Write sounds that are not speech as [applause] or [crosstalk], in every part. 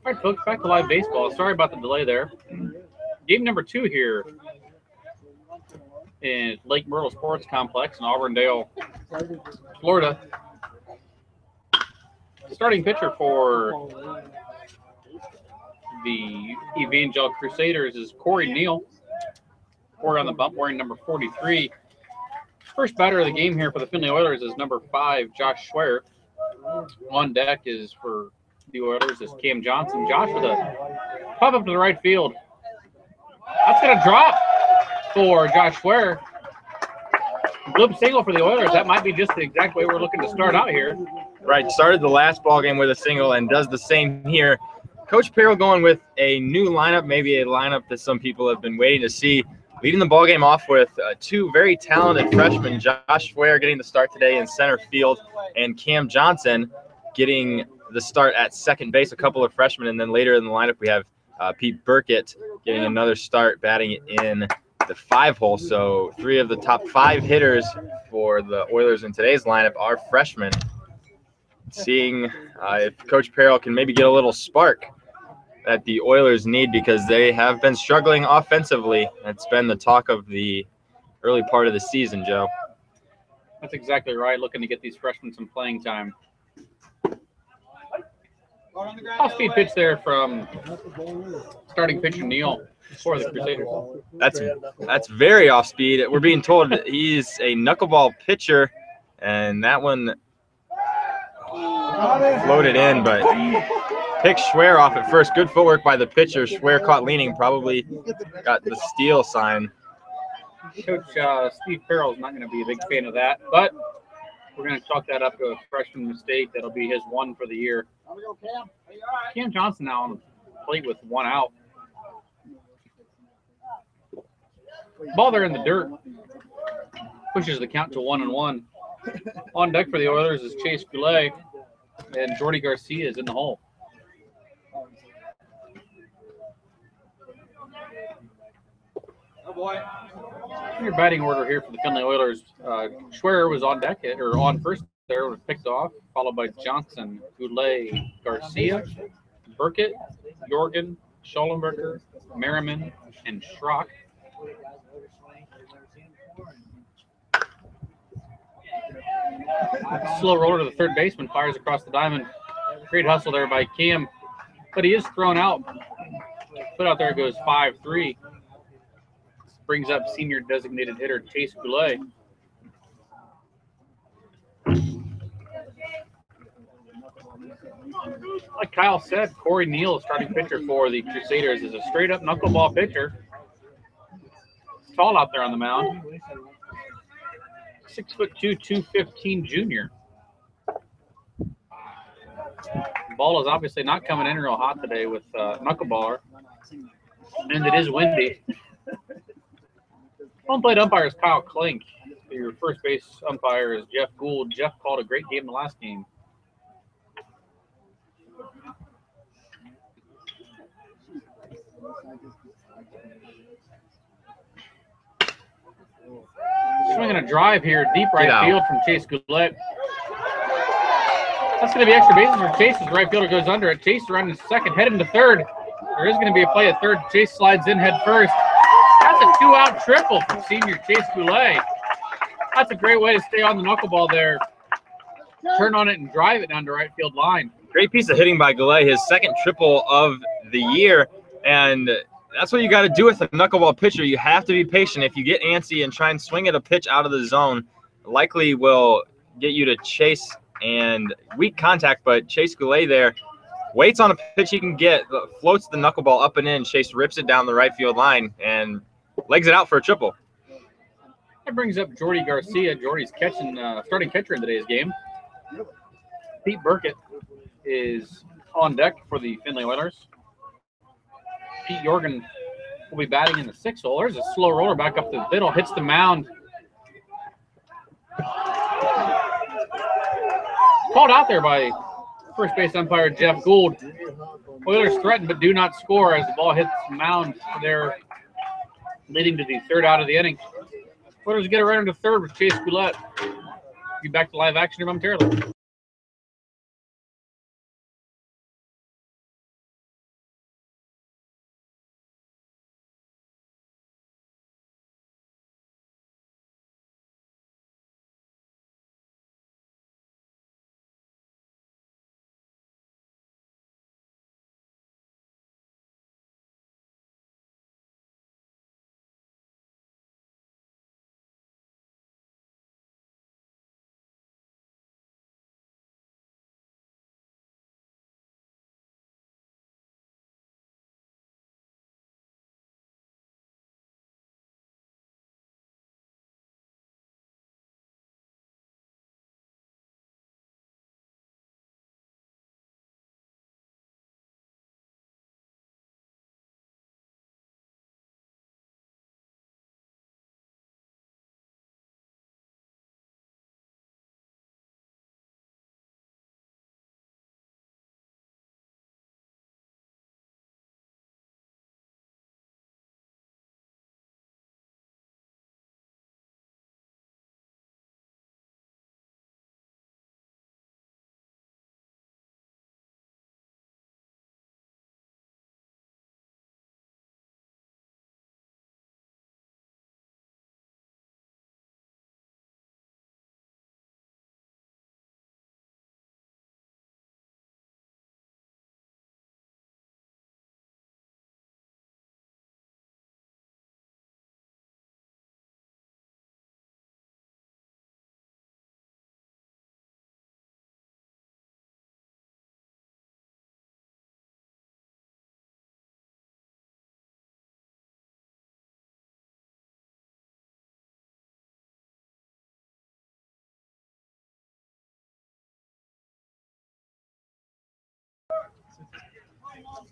All right, folks, back to live baseball. Sorry about the delay there. Game number two here in Lake Myrtle Sports Complex in Auburndale, Florida. Starting pitcher for the Evangel Crusaders is Corey Neal. Corey on the bump wearing number 43. First batter of the game here for the Findlay Oilers is number five, Josh Schwer. On deck is for the Oilers is Cam Johnson. Josh with a pop up to the right field. That's going to drop for Josh Schwer. Bloop single for the Oilers. That might be just the exact way we're looking to start out here. Right, started the last ball game with a single and does the same here. Coach Farrell going with a new lineup, maybe a lineup that some people have been waiting to see. Leading the ball game off with uh, two very talented freshmen, Josh Schwer getting the start today in center field, and Cam Johnson getting the start at second base. A couple of freshmen, and then later in the lineup we have uh, Pete Burkett getting another start batting in the five hole. So three of the top five hitters for the Oilers in today's lineup are freshmen. Seeing uh, if Coach Farrell can maybe get a little spark that the Oilers need because they have been struggling offensively. That's been the talk of the early part of the season, Joe. That's exactly right. Looking to get these freshmen some playing time. Off speed pitch there from starting pitcher Neal for the Crusaders. That's that's very off speed. We're being told that he's a knuckleball pitcher, and that one floated in, but picked Schwer off at first. Good footwork by the pitcher. Schwer caught leaning, probably got the steal sign. Coach uh, Steve Farrell's not going to be a big fan of that, but we're going to chalk that up to a freshman mistake. That'll be his one for the year. Cam Johnson now on the plate with one out. Ball there in the dirt. Pushes the count to one and one. On deck for the Oilers is Chase Goulet, and Jordy Garcia is in the hole. Your batting order here for the Findlay Oilers. Uh, Schwer was on deck or on first there, was picked off, followed by Johnson, Goulet, Garcia, Burkett, Jorgen, Schellenberger, Merriman, and Schrock. Slow roller to the third baseman, fires across the diamond. Great hustle there by Cam, but he is thrown out. Put out there goes 5 3 brings up senior designated hitter Chase Goulet. Like Kyle said, Corey Neal, starting pitcher for the Crusaders, is a straight up knuckleball pitcher. Tall out there on the mound. Six foot two, 215 junior. Ball is obviously not coming in real hot today with uh, knuckleballer. And it is windy. Home plate umpire is Kyle Klink. Your first base umpire is Jeff Gould. Jeff called a great game the last game. Swinging a drive here, deep right field from Chase Goulet. That's going to be extra bases for Chase as right fielder goes under it. Chase around in second, heading to third. There is going to be a play at third. Chase slides in head first. That's a two-out triple from senior Chase Goulet. That's a great way to stay on the knuckleball there. Turn on it and drive it down to right field line. Great piece of hitting by Goulet, his second triple of the year. And that's what you got to do with a knuckleball pitcher. You have to be patient. If you get antsy and try and swing at a pitch out of the zone, likely will get you to chase and weak contact. But Chase Goulet there waits on a pitch he can get, floats the knuckleball up and in. Chase rips it down the right field line and legs it out for a triple. That brings up Jordy Garcia. Jordy's catching, uh, starting catcher in today's game. Pete Burkett is on deck for the Findlay Oilers. Pete Jorgen will be batting in the sixth hole. There's a slow roller back up the middle, hits the mound. Called out there by First base umpire Jeff Gould. Oilers threaten but do not score as the ball hits mound there, leading to the third out of the inning. Oilers get a runner to third with Chase Goulet. Be back to live action momentarily.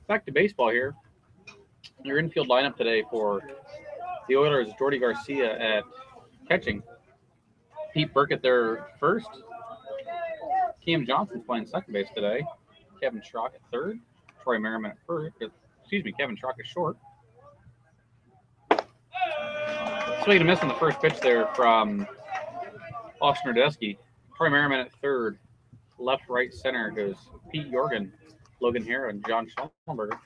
Back to baseball here. Your infield lineup today for the Oilers: Jordy Garcia at catching, Pete Burkett there first. Cam Johnson's playing second base today. Kevin Schrock at third. Troy Merriman at first. Er, excuse me, Kevin Schrock is short. Swing and miss on the first pitch there from Austin Radesky. Troy Merriman at third. Left, right, center goes Pete Jorgen, Logan Hare, and John Schellenberger.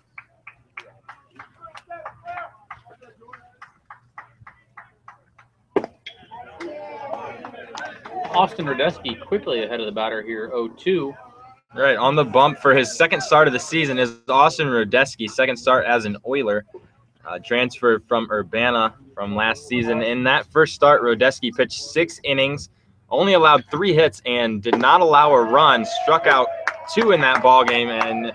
Austin Radesky quickly ahead of the batter here, 0-2. Right on the bump for his second start of the season is Austin Radesky, second start as an Oiler, uh, transferred from Urbana from last season. In that first start, Radesky pitched six innings, only allowed three hits, and did not allow a run. Struck out two in that ball game, and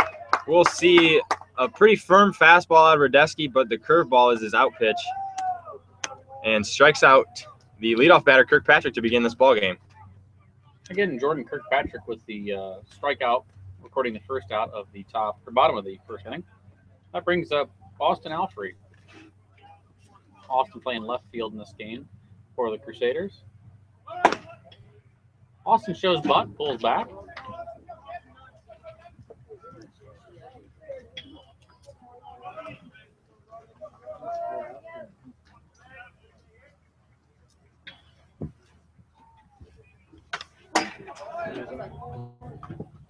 we'll see a pretty firm fastball out of Radesky, but the curveball is his out pitch, and strikes out the leadoff batter Kirkpatrick to begin this ball game. Again, Jordan Kirkpatrick with the uh, strikeout, recording the first out of the top or bottom of the first inning. That brings up Austin Alfrey. Austin playing left field in this game for the Crusaders. Austin shows butt, pulls back.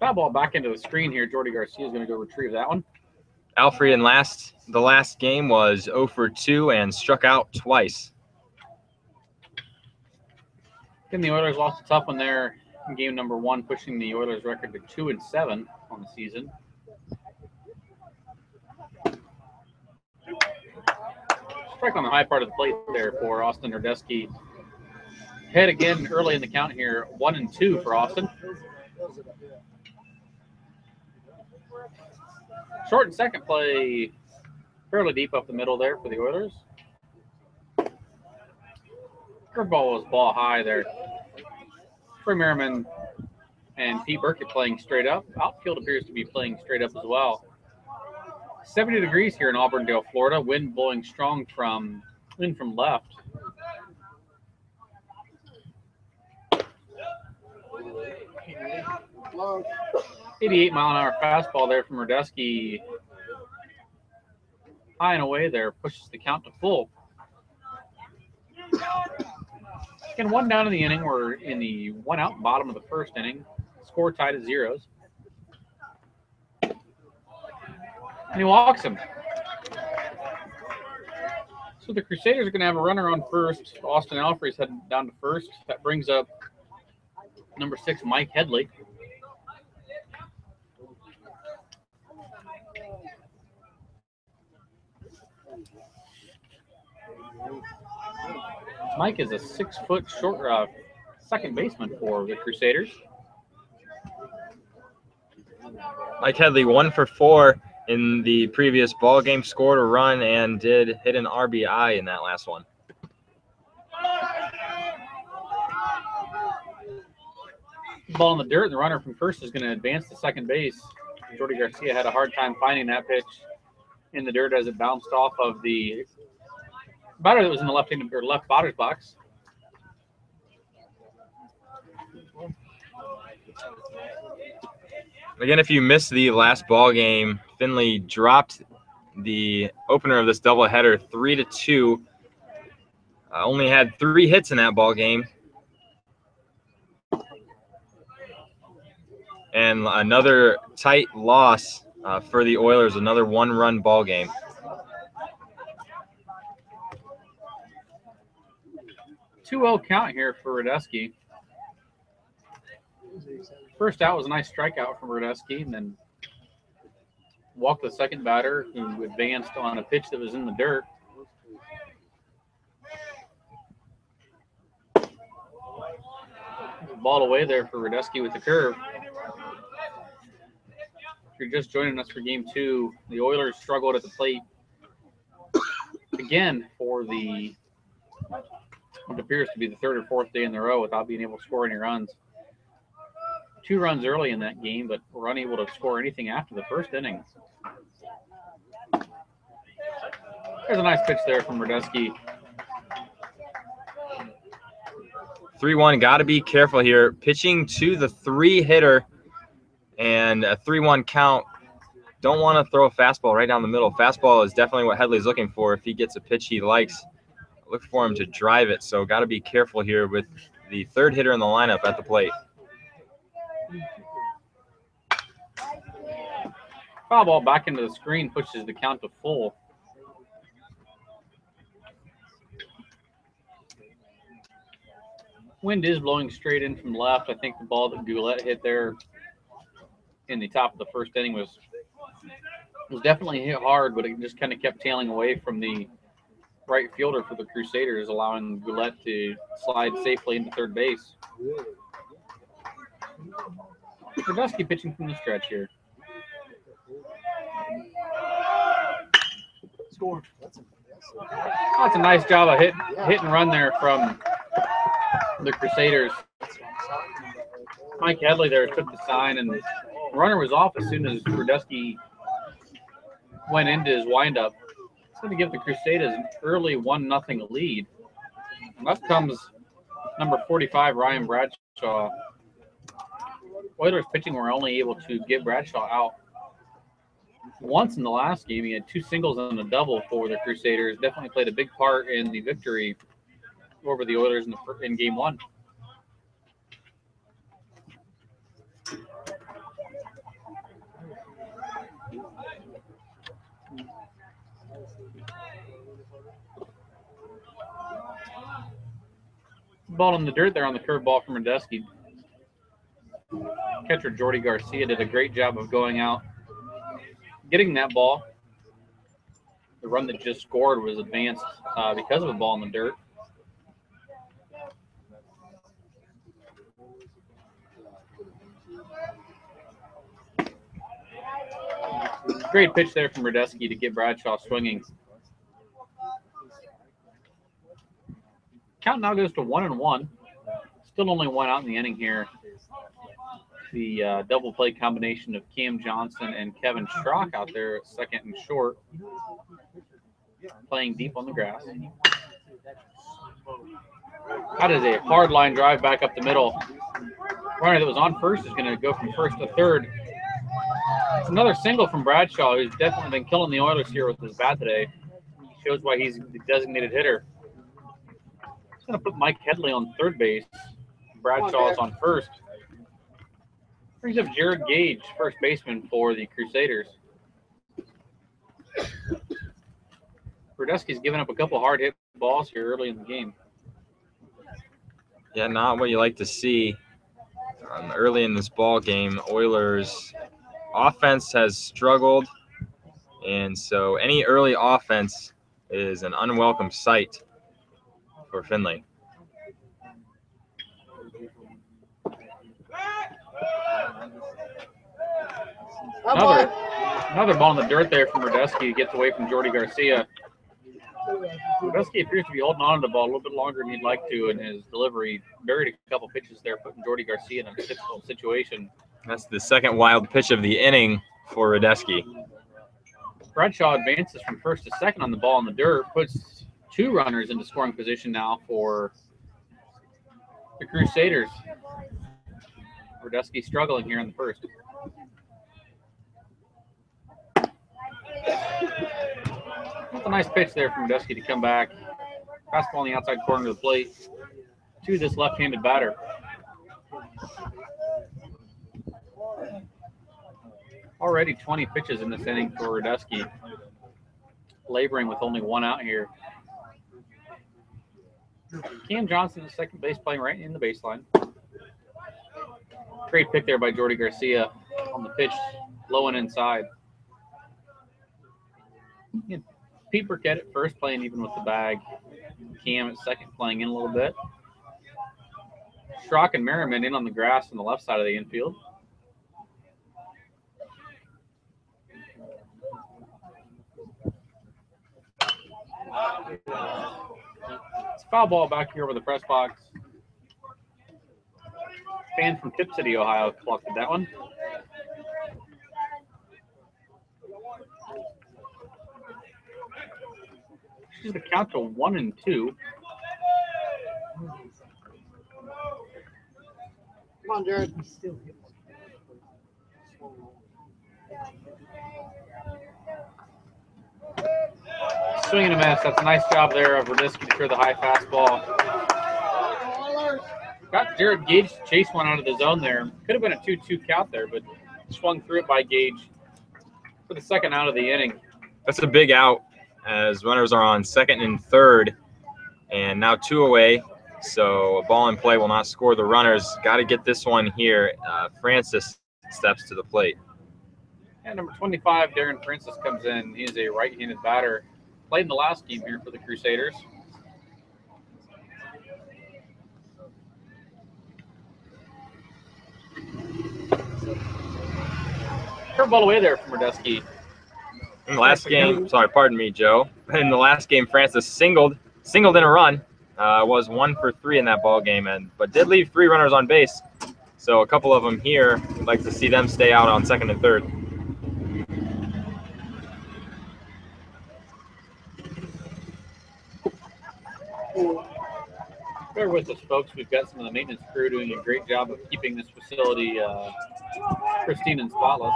Foul ball back into the screen here. Jordy Garcia is going to go retrieve that one. Alfrey in last the last game was 0 for 2 and struck out twice. Again, the Oilers lost a tough one there in game number one, pushing the Oilers record to two and seven on the season. Strike on the high part of the plate there for Austin Radesky. Head again early in the count here, one and two for Austin. Short and second play fairly deep up the middle there for the Oilers. Curveball was ball high there. Troy Merriman and Pete Burkett playing straight up. Outfield appears to be playing straight up as well. 70 degrees here in Auburndale, Florida. Wind blowing strong from wind from left. 88 mile an hour fastball there from Radesky. High and away there, pushes the count to full. Again, one down in the inning. We're in the one out bottom of the first inning. Score tied at zeros. And he walks him. So the Crusaders are going to have a runner on first. Austin Alfrey's heading down to first. That brings up number six, Mike Headley. Mike is a six foot short uh, second baseman for the Crusaders. Mike Headley, one for four in the previous ball game, scored a run and did hit an RBI in that last one. Ball in the dirt, and the runner from first is going to advance to second base. Jordy Garcia had a hard time finding that pitch in the dirt as it bounced off of the batter that was in the left hand or left batter's box. Again, if you missed the last ball game, Findlay dropped the opener of this doubleheader three to two. Uh, only had three hits in that ball game, and another tight loss uh, for the Oilers. Another one-run ball game. Two zero count here for Radesky. First out was a nice strikeout from Radesky, and then walked the second batter who advanced on a pitch that was in the dirt. Ball away there for Radesky with the curve. If you're just joining us for game two, the Oilers struggled at the plate again for the what appears to be the third or fourth day in a row without being able to score any runs two runs early in that game, but were unable to score anything after the first inning. There's a nice pitch there from Radesky. 3 1. Got to be careful here. Pitching to the three hitter and a 3 1 count. Don't want to throw a fastball right down the middle. Fastball is definitely what Headley's looking for. If he gets a pitch he likes, look for him to drive it. So got to be careful here with the third hitter in the lineup at the plate. Foul ball back into the screen pushes the count to full. Wind is blowing straight in from left. I think the ball that Goulet hit there in the top of the first inning was was definitely hit hard, but it just kind of kept tailing away from the right fielder for the Crusaders, allowing Goulet to slide safely into third base. Radesky pitching from the stretch here. Score. That's a oh, nice job of hit, hit and run there from the Crusaders. Mike Headley there took the sign, and the runner was off as soon as Radesky went into his windup. It's going to give the Crusaders an early one nothing lead. And up comes number 45, Ryan Bradshaw. Oilers pitching were only able to get Bradshaw out once in the last game. He had two singles and a double for the Crusaders. Definitely played a big part in the victory over the Oilers in, the, in game one. Ball in the dirt there on the curveball from Radesky. Catcher Jordy Garcia did a great job of going out getting that ball. The run that just scored was advanced uh, because of a ball in the dirt. Great pitch there from Radesky to get Bradshaw swinging. Count now goes to one and one. Still only one out in the inning here the uh, double play combination of Cam Johnson and Kevin Schrock out there second and short, playing deep on the grass. That is a hard line drive back up the middle. runner that was on first is going to go from first to third. It's another single from Bradshaw, who's definitely been killing the Oilers here with his bat today. Shows why he's the designated hitter. He's going to put Mike Headley on third base. Bradshaw is on first. Brings up Jared Gage, first baseman for the Crusaders. Radesky's given up a couple hard hit balls here early in the game. Yeah, not what you like to see. Um, early in this ball game, Oilers offense has struggled, and so any early offense is an unwelcome sight for Findlay. Another, another ball in the dirt there from Radesky. Gets away from Jordy Garcia. Radesky appears to be holding on to the ball a little bit longer than he'd like to in his delivery. Buried a couple pitches there, putting Jordy Garcia in a difficult situation. That's the second wild pitch of the inning for Radesky. Bradshaw advances from first to second on the ball in the dirt, puts two runners into scoring position now for the Crusaders. Radesky struggling here in the first. That's a nice pitch there from Radesky to come back. Fastball on the outside corner of the plate to this left-handed batter. Already 20 pitches in this inning for Radesky. Laboring with only one out here. Cam Johnson is second base playing right in the baseline. Great pick there by Jordy Garcia on the pitch, low and inside. And Pete Burkett at first playing even with the bag. Cam at second playing in a little bit. Schrock and Merriman in on the grass on the left side of the infield. It's a foul ball back here over the press box. Fan from Tipp City, Ohio, collected that one. She's the count to one and two. Come on, Jared. Swing and a miss. That's a nice job there of Radesky to clear the high fastball. Got Jared Gage to chase one out of the zone there. Could have been a 2 2 count there, but swung through it by Gage for the second out of the inning. That's a big out as runners are on second and third, and now two away. So a ball in play will not score the runners. Got to get this one here. Uh, Francis steps to the plate. And number 25, Darren Francis comes in. He is a right handed batter. Played in the last game here for the Crusaders. Curveball away there from Radesky. In the last game, sorry, pardon me, Joe. [laughs] In the last game, Francis singled, singled in a run. Uh, was one for three in that ball game, and but did leave three runners on base. So a couple of them here. We'd like to see them stay out on second and third. Bear with us, folks. We've got some of the maintenance crew doing a great job of keeping this facility uh, pristine and spotless.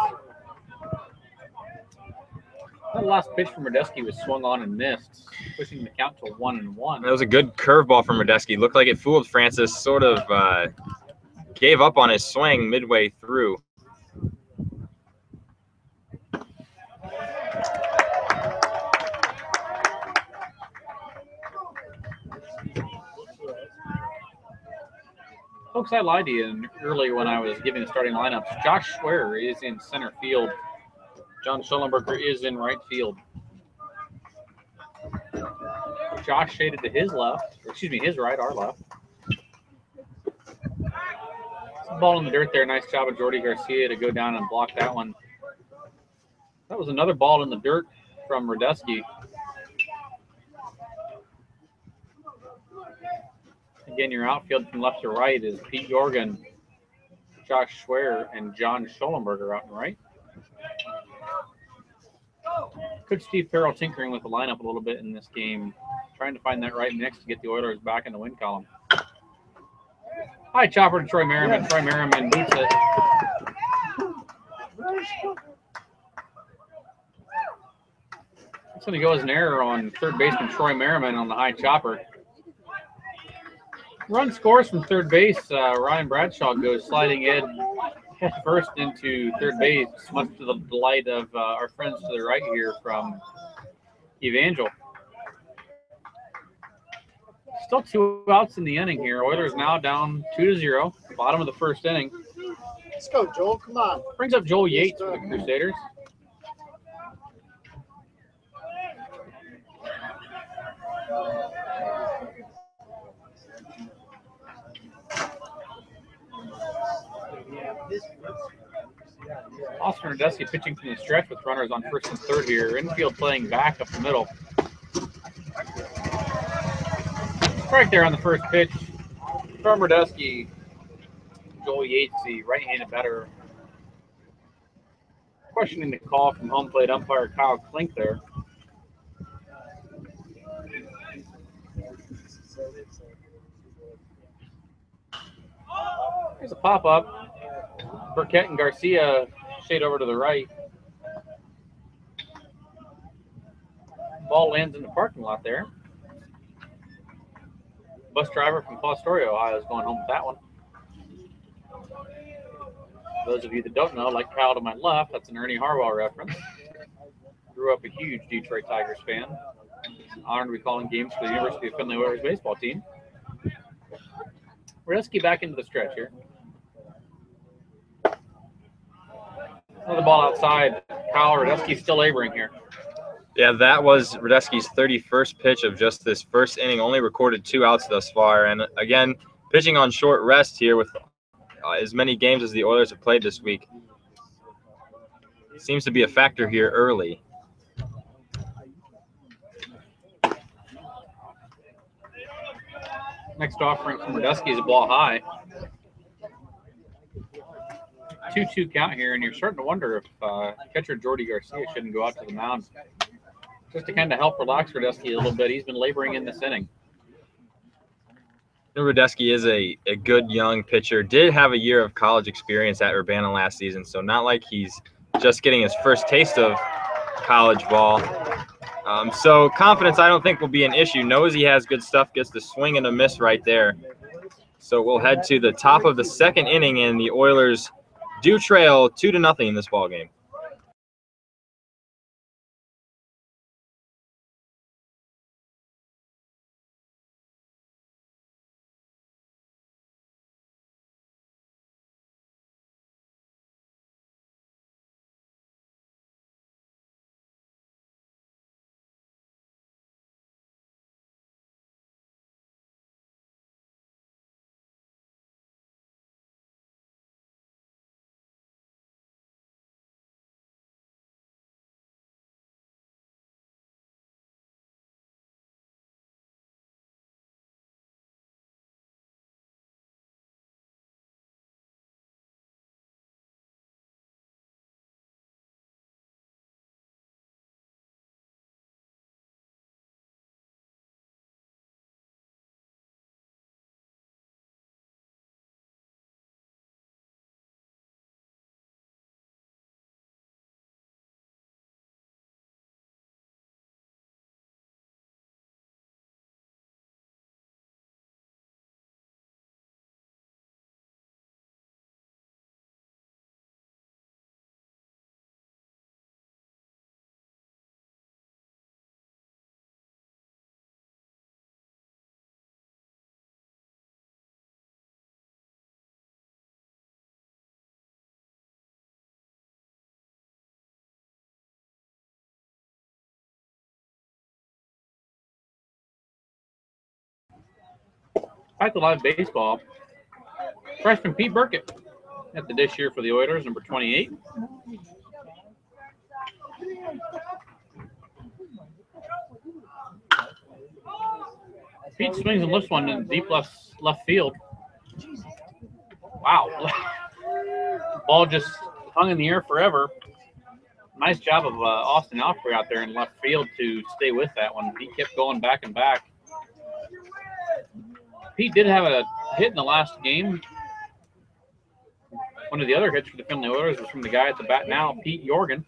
That last pitch from Radesky was swung on and missed, pushing the count to one and one. That was a good curveball from Radesky. Looked like it fooled Francis. Sort of uh, gave up on his swing midway through. Folks, I lied to you earlier when I was giving the starting lineups. Josh Schwer is in center field. John Schellenberger is in right field. Josh shaded to his left, excuse me, his right, our left. Ball in the dirt there. Nice job of Jordy Garcia to go down and block that one. That was another ball in the dirt from Radesky. Again, your outfield from left to right is Pete Jorgen, Josh Schwer, and John Schellenberger out and right. Coach Steve Farrell tinkering with the lineup a little bit in this game, trying to find that right mix to get the Oilers back in the win column. High chopper to Troy Merriman. Troy Merriman beats it. It's going to go as an error on third baseman Troy Merriman on the high chopper. Run scores from third base. Uh, Ryan Bradshaw goes sliding in [laughs] first into third base, much to the delight of uh, our friends to the right here from Evangel. Still two outs in the inning here. Oilers now down two to zero. Bottom of the first inning. Let's go, Joel. Come on. Brings up Joel Yates for the Crusaders. Austin Radesky pitching from the stretch with runners on first and third here. Infield playing back up the middle. Right there on the first pitch from Radesky. Joel Yates, the right-handed batter. Questioning the call from home plate umpire Kyle Klink there. Here's a pop-up. Burkett and Garcia shade over to the right. Ball lands in the parking lot there. Bus driver from Fostoria, Ohio is going home with that one. Those of you that don't know, like Kyle to my left, that's an Ernie Harwell reference. [laughs] Grew up a huge Detroit Tigers fan. Honored to be calling games for the University of Findlay Oilers baseball team. Radesky back into the stretch here. Another ball outside. Kyle Radesky still laboring here. Yeah, that was Radesky's 31st pitch of just this first inning. Only recorded two outs thus far, and again, pitching on short rest here with uh, as many games as the Oilers have played this week. Seems to be a factor here early. Next offering from Radesky is a ball high. 2 2 count here, and you're starting to wonder if uh, catcher Jordy Garcia shouldn't go out to the mound just to kind of help relax Radesky a little bit. He's been laboring in this inning. Radesky is a, a good young pitcher. Did have a year of college experience at Urbana last season, so not like he's just getting his first taste of college ball. Um, so confidence, I don't think will be an issue. Knows he has good stuff. Gets the swing and a miss right there. So we'll head to the top of the second inning, and the Oilers do trail two to nothing in this ball game. Back to live baseball. Freshman Pete Burkett at the dish here for the Oilers, number 28. Pete swings and lifts one in deep left left field. Wow. [laughs] Ball just hung in the air forever. Nice job of uh, Austin Alfrey out there in left field to stay with that one. He kept going back and back. Pete did have a hit in the last game. One of the other hits for the Findlay Oilers was from the guy at the bat now, Pete Jorgen.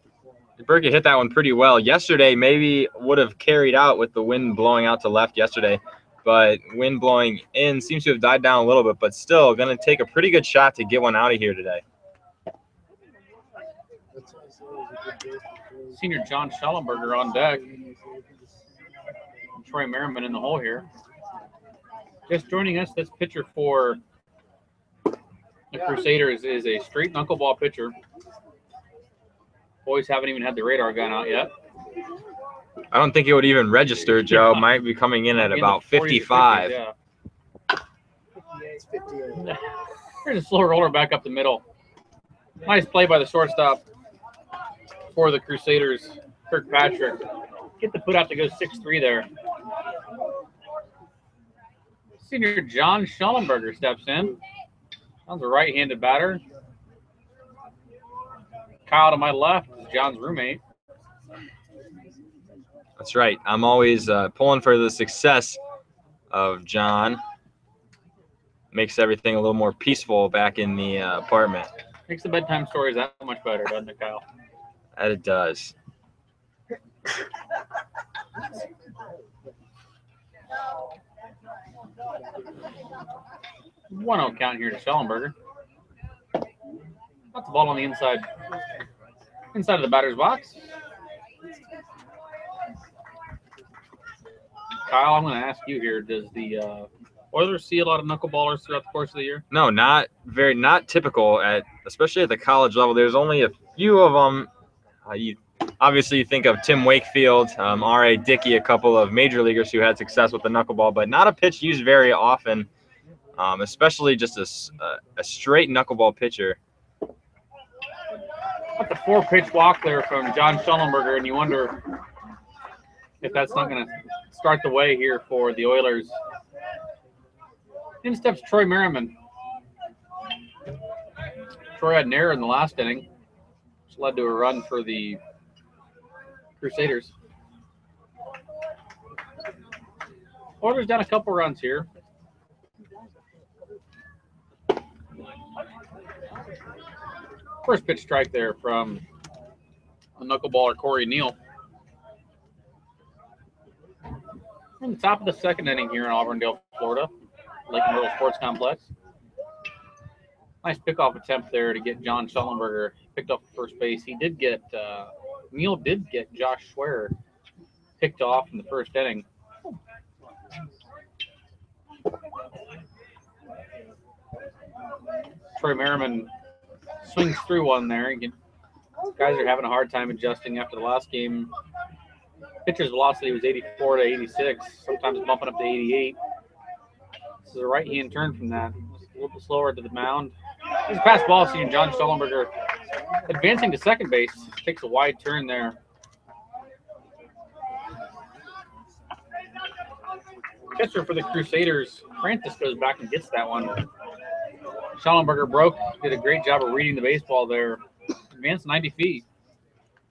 Berkey hit that one pretty well. Yesterday, maybe would have carried out with the wind blowing out to left yesterday, but wind blowing in seems to have died down a little bit, but still going to take a pretty good shot to get one out of here today. That's why I said it was a good day for Philly. Senior John Schellenberger on deck. Troy Merriman in the hole here. Just joining us, this pitcher for the Crusaders is a straight knuckleball pitcher. Boys haven't even had the radar gun out yet. I don't think it would even register, [laughs] Joe. Might be coming in at In about 40s, 55. yeah. It's 58. Here's [laughs] a slow roller back up the middle. Nice play by the shortstop for the Crusaders, Kirkpatrick. Get the put out to go 6-3 there. Senior John Schellenberger steps in. John's a right-handed batter. Kyle to my left is John's roommate. That's right. I'm always uh, pulling for the success of John. Makes everything a little more peaceful back in the uh, apartment. Makes the bedtime stories that much better, doesn't it, Kyle? That it does. [laughs] One out count here to Schellenberger. That's the ball on the inside, inside of the batter's box. Kyle, I'm going to ask you here: Does the uh, Oilers see a lot of knuckleballers throughout the course of the year? No, not very, not typical at, especially at the college level. There's only a few of them. Uh, you obviously you think of Tim Wakefield, um, R.A. Dickey, a couple of major leaguers who had success with the knuckleball, but not a pitch used very often, um, especially just a a straight knuckleball pitcher. Got the four pitch walk there from John Schellenberger, and you wonder if that's not going to start the way here for the Oilers. In steps Troy Merriman. Troy had an error in the last inning, which led to a run for the Crusaders. Oilers down a couple runs here. First pitch strike there from the knuckleballer Corey Neal. In the top of the second inning here in Auburndale, Florida, Lake Myrtle Sports Complex. Nice pickoff attempt there to get John Schellenberger picked off at first base. He did get uh, Neal did get Josh Schwer picked off in the first inning. Troy Merriman swings through one there. Guys are having a hard time adjusting after the last game. Pitcher's velocity was 84 to 86, sometimes bumping up to 88. This is a right hand turn from that. A little slower to the mound. He's pass ball, seeing John Schellenberger advancing to second base. Takes a wide turn there. Catcher for the Crusaders, Francis goes back and gets that one. Schellenberger broke, did a great job of reading the baseball there. Advanced 90 feet.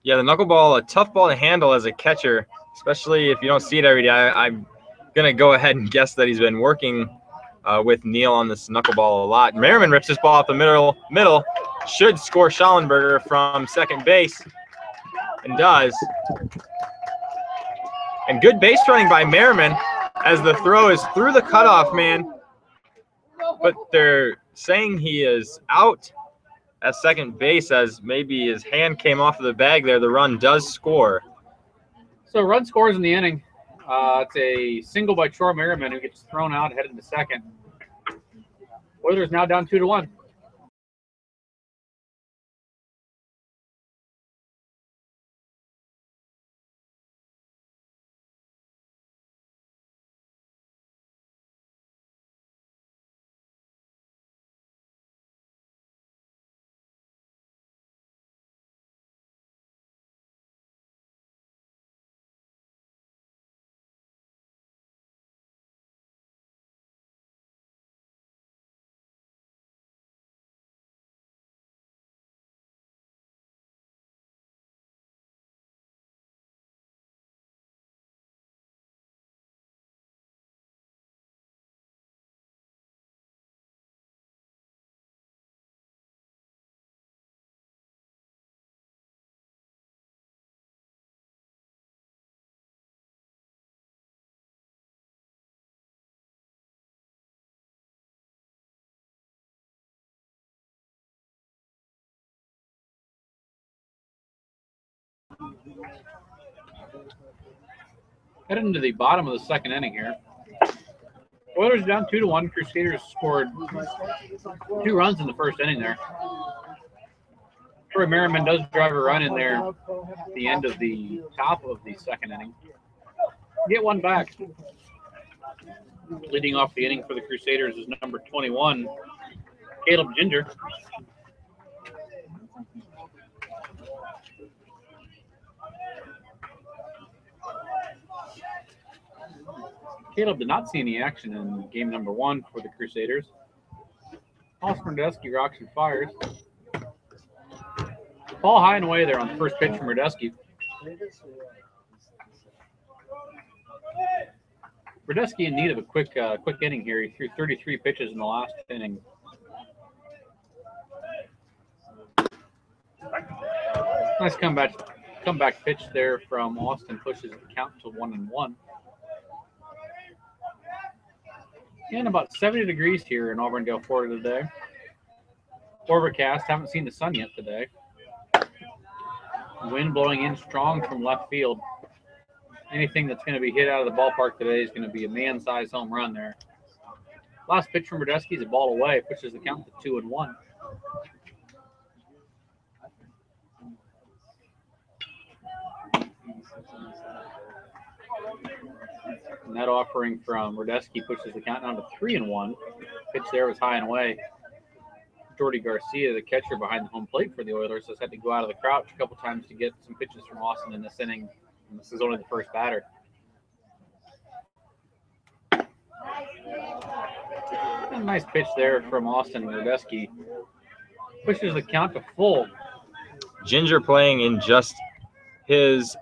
Yeah, the knuckleball, a tough ball to handle as a catcher, especially if you don't see it every day. I, I'm gonna go ahead and guess that he's been working uh, with Neal on this knuckleball a lot. Merriman rips this ball up the middle, middle, should score Schellenberger from second base, and does. And good base running by Merriman as the throw is through the cutoff man, but they're saying he is out at second base as maybe his hand came off of the bag there. The run does score. So run scores in the inning. Uh, it's a single by Troy Merriman who gets thrown out headed to second. Oilers now down two to one. Heading into the bottom of the second inning here. Oilers down two to one. Crusaders scored two runs in the first inning there. Troy Merriman does drive a run in there at the end of the top of the second inning. Get one back. Leading off the inning for the Crusaders is number 21, Caleb Ginger. Caleb did not see any action in game number one for the Crusaders. Austin Radesky rocks and fires. Ball high and away there on the first pitch from Radesky. Radesky in need of a quick uh, quick inning here. He threw 33 pitches in the last inning. Nice comeback comeback pitch there from Austin pushes the count to one and one. And about 70 degrees here in Auburndale, Florida today. Overcast. Haven't seen the sun yet today. Wind blowing in strong from left field. Anything that's going to be hit out of the ballpark today is going to be a man-sized home run there. Last pitch from Radesky is a ball away, pushes the count to two and one. Net offering from Radesky pushes the count down to three and one. Pitch there was high and away. Jordy Garcia, the catcher behind the home plate for the Oilers, has had to go out of the crouch a couple times to get some pitches from Austin in this inning. And this is only the first batter. A nice pitch there from Austin Radesky. Pushes the count to full. Ginger playing in just his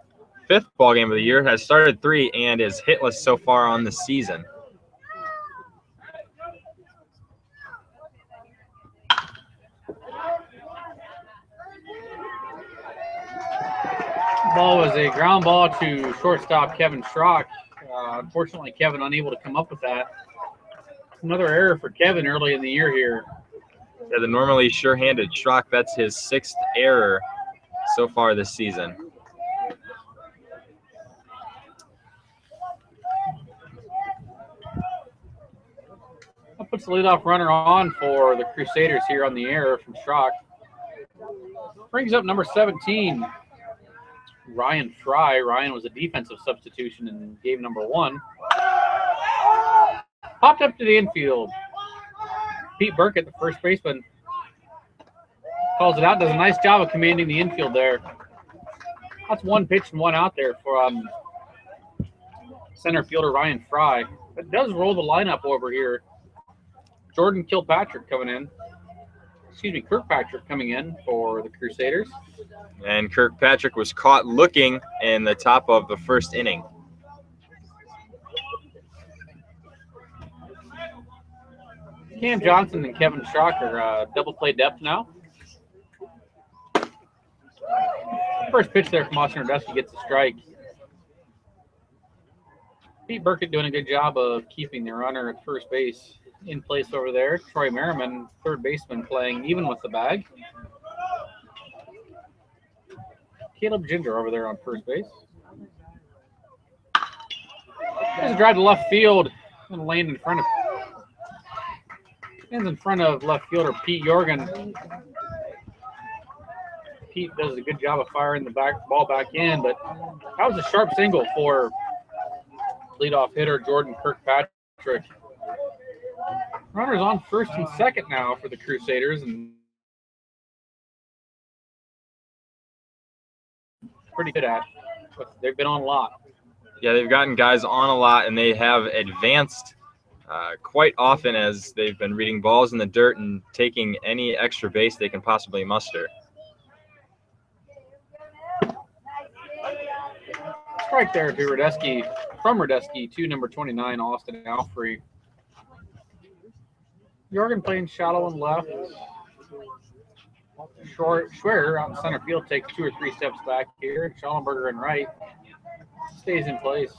fifth ball game of the year has started three and is hitless so far on the season. Ball was a ground ball to shortstop Kevin Schrock. Uh, unfortunately, Kevin unable to come up with that. Another error for Kevin early in the year here. Yeah, the normally sure-handed Schrock, that's his sixth error so far this season. Puts the leadoff runner on for the Crusaders here on the air from Schrock. Brings up number 17, Ryan Fry. Ryan was a defensive substitution in game number one. Popped up to the infield. Pete Burkett, the first baseman, calls it out. Does a nice job of commanding the infield there. That's one pitch and one out there for um, center fielder Ryan Fry. It does roll the lineup over here. Jordan Kilpatrick coming in. Excuse me, Kirkpatrick coming in for the Crusaders. And Kirkpatrick was caught looking in the top of the first inning. Cam Johnson and Kevin Schrock are uh, double play depth now. First pitch there from Austin Radesky gets a strike. Pete Burkett doing a good job of keeping the runner at first base in place over there. Troy Merriman, third baseman, playing even with the bag. Caleb Ginger over there on first base. There's a drive to left field and land in front of Stands in front of left fielder Pete Jorgen. Pete does a good job of firing the back ball back in, but that was a sharp single for leadoff hitter Jordan Kirkpatrick. Runners on first and second now for the Crusaders, and pretty good at. But they've been on a lot. Yeah, they've gotten guys on a lot, and they have advanced uh, quite often as they've been reading balls in the dirt and taking any extra base they can possibly muster. Strike there to Radesky, from Radesky to number 29, Austin Alfrey. Jorgen playing shallow and left. Short Schwer out in center field takes two or three steps back here. Schellenberger in right. Stays in place.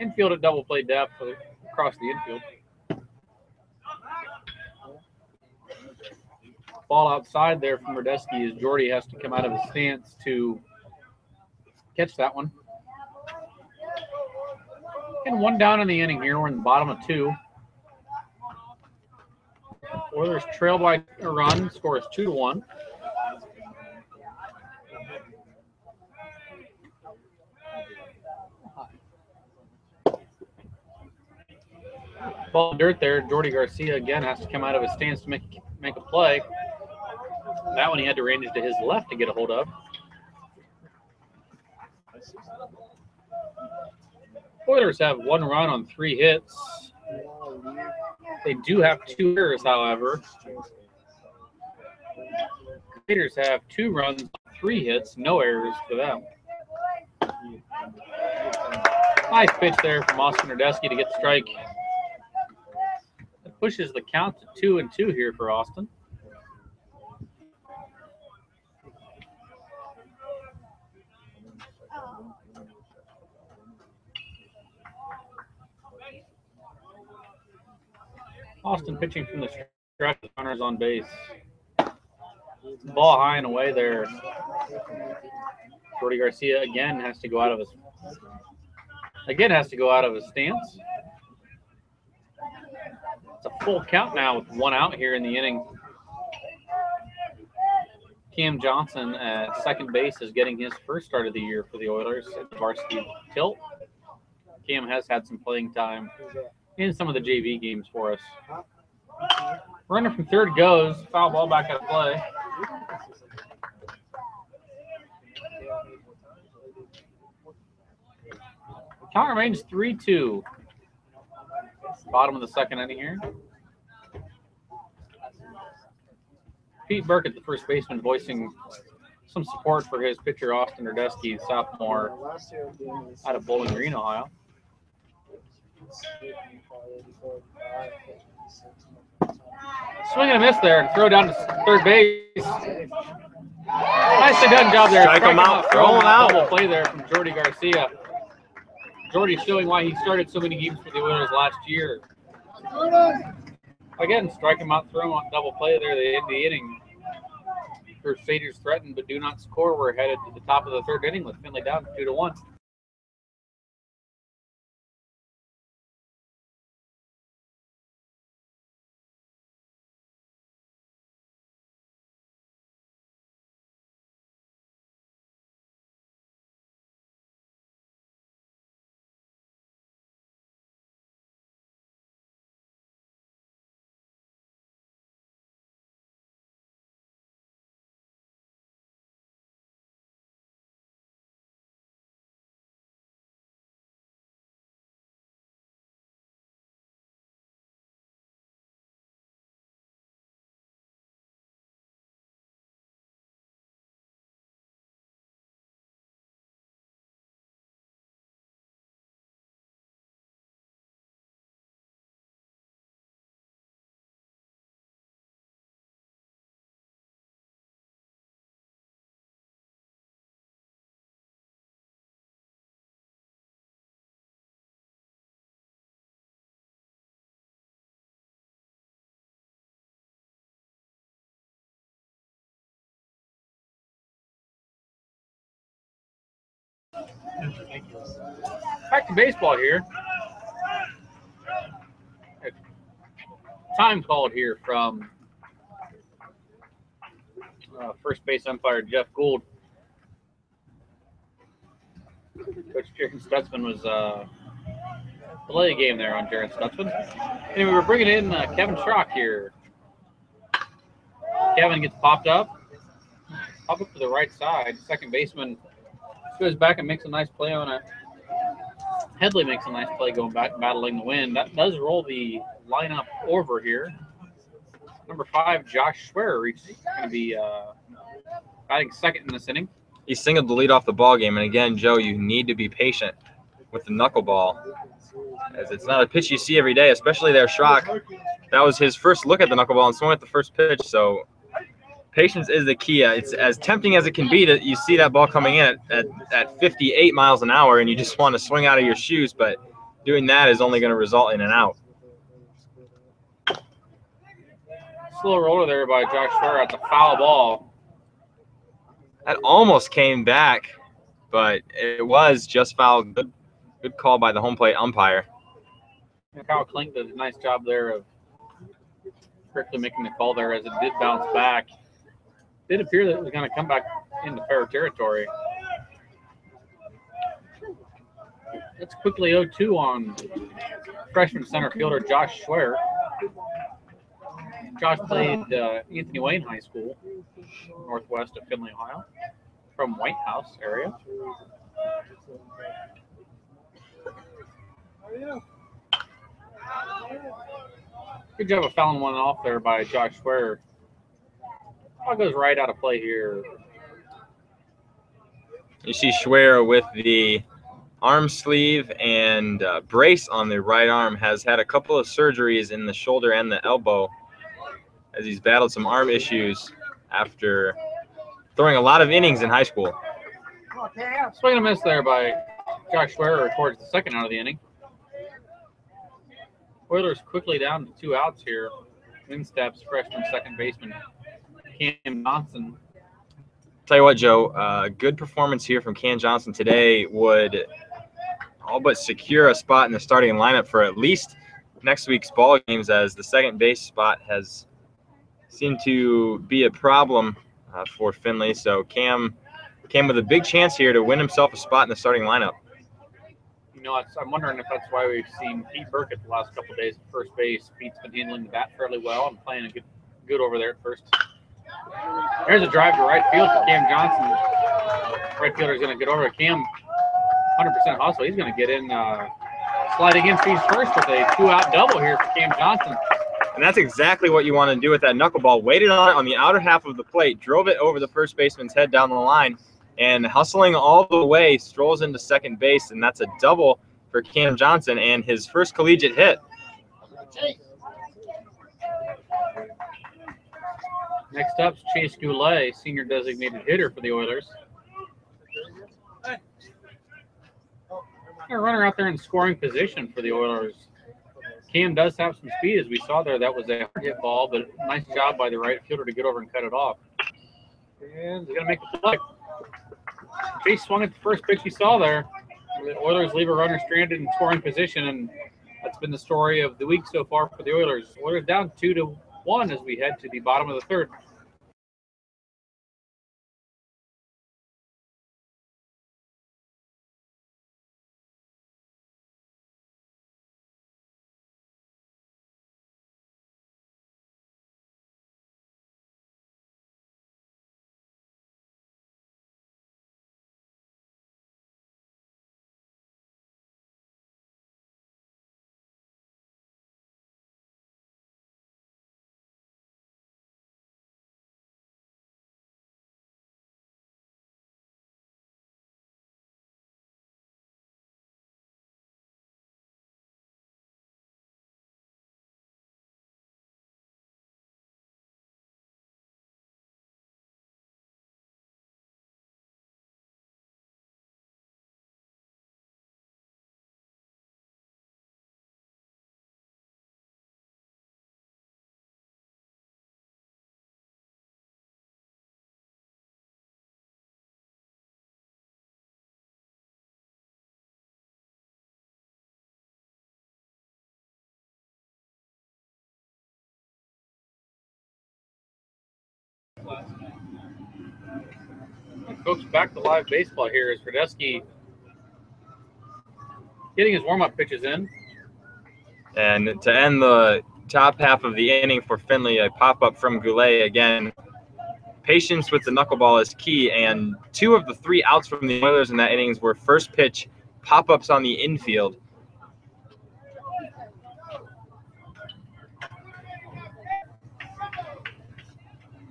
Infield at double play depth across the infield. Ball outside there from Radesky as Jordy has to come out of his stance to catch that one. And one down in the inning here. We're in the bottom of two. Oilers trail by a run. Score is two to one. Ball dirt there. Jordy Garcia again has to come out of his stance to make make a play. That one he had to range to his left to get a hold of. Oilers have one run on three hits. They do have two errors, however. Raiders have two runs, three hits, no errors for them. Nice pitch there from Austin Radesky to get the strike. That pushes the count to two and two here for Austin. Austin pitching from the stretch, runners on base. Ball high and away there. Jordy Garcia again has to go out of his again has to go out of his stance. It's a full count now with one out here in the inning. Cam Johnson at second base is getting his first start of the year for the Oilers at the varsity tilt. Cam has had some playing time in some of the JV games for us. Runner from third goes, foul ball back out of play. Count remains 3 2. Bottom of the second inning here. Pete Burkett, the first baseman, voicing some support for his pitcher, Austin Radesky, sophomore out of Bowling Green, Ohio. Swing and a miss there, and throw down to third base. Nicely done job there. Strike him out, throw him out. Double play there from Jordy Garcia. Jordy showing why he started so many games for the Oilers last year. Again, strike him out, throw him on double play there. They end the inning. Crusaders threatened but do not score. We're headed to the top of the third inning with Findlay down two to one. Back to baseball here. Time called here from uh, first base umpire Jeff Gould. Coach Jaron Stutzman was uh, delay game there on Jaron Stutzman. Anyway, we're bringing in uh, Kevin Schrock here. Kevin gets popped up, pop up to the right side. Second baseman goes back and makes a nice play on it. Headley makes a nice play going back, battling the wind. That does roll the lineup over here. Number five, Josh Schwer, reaches going to be uh, batting second in this inning. He singled the lead off the ball game, and again, Joe, you need to be patient with the knuckleball, as it's not a pitch you see every day, especially there, Schrock. That was his first look at the knuckleball and swung at the first pitch. So patience is the key. Uh, It's as tempting as it can be that you see that ball coming in at, at, at 58 miles an hour, and you just want to swing out of your shoes, but doing that is only going to result in an out. Slow roller there by Josh Schwer at the foul ball. That almost came back but it was just foul. Good, good call by the home plate umpire. Kyle Klink did a nice job there of correctly making the call there as it did bounce back. Did appear that it was going to come back into fair territory. It's quickly 0-2 on freshman center fielder Josh Schwer. Josh played uh, Anthony Wayne High School, northwest of Findlay, Ohio, from White House area. Good job of fouling one off there by Josh Schwer. Ball goes right out of play here. You see Schwer with the arm sleeve and uh, brace on the right arm has had a couple of surgeries in the shoulder and the elbow as he's battled some arm issues after throwing a lot of innings in high school. Swing and a miss there by Josh Schwerer towards the second out of the inning. Oilers quickly down to two outs here. In steps freshman second baseman Cam Johnson. Tell you what, Joe, uh, good performance here from Cam Johnson today would all but secure a spot in the starting lineup for at least next week's ball games, as the second base spot has seemed to be a problem uh, for Findlay. So Cam came with a big chance here to win himself a spot in the starting lineup. You know, I'm wondering if that's why we've seen Pete Burkett the last couple days at first base. Pete's been handling the bat fairly well and playing a good, good over there at first. There's a drive to right field for Cam Johnson. Right fielder's going to get over Cam. 100% hustle. He's going to get in, uh, sliding in first with a two-out double here for Cam Johnson. And that's exactly what you want to do with that knuckleball. Waited on it on the outer half of the plate, drove it over the first baseman's head down the line, and hustling all the way, strolls into second base, and that's a double for Cam Johnson and his first collegiate hit. Next up is Chase Goulet, senior designated hitter for the Oilers. A runner out there in scoring position for the Oilers. Cam does have some speed, as we saw there. That was a hard hit ball, but nice job by the right fielder to get over and cut it off. And he's going to make the play. Chase swung at the first pitch he saw there. The Oilers leave a runner stranded in scoring position, and that's been the story of the week so far for the Oilers. Oilers down two to one as we head to the bottom of the third. Back to live baseball here is Radesky getting his warm-up pitches in. And to end the top half of the inning for Finley, a pop up from Goulet again. Patience with the knuckleball is key, and two of the three outs from the Oilers in that innings were first pitch pop ups on the infield.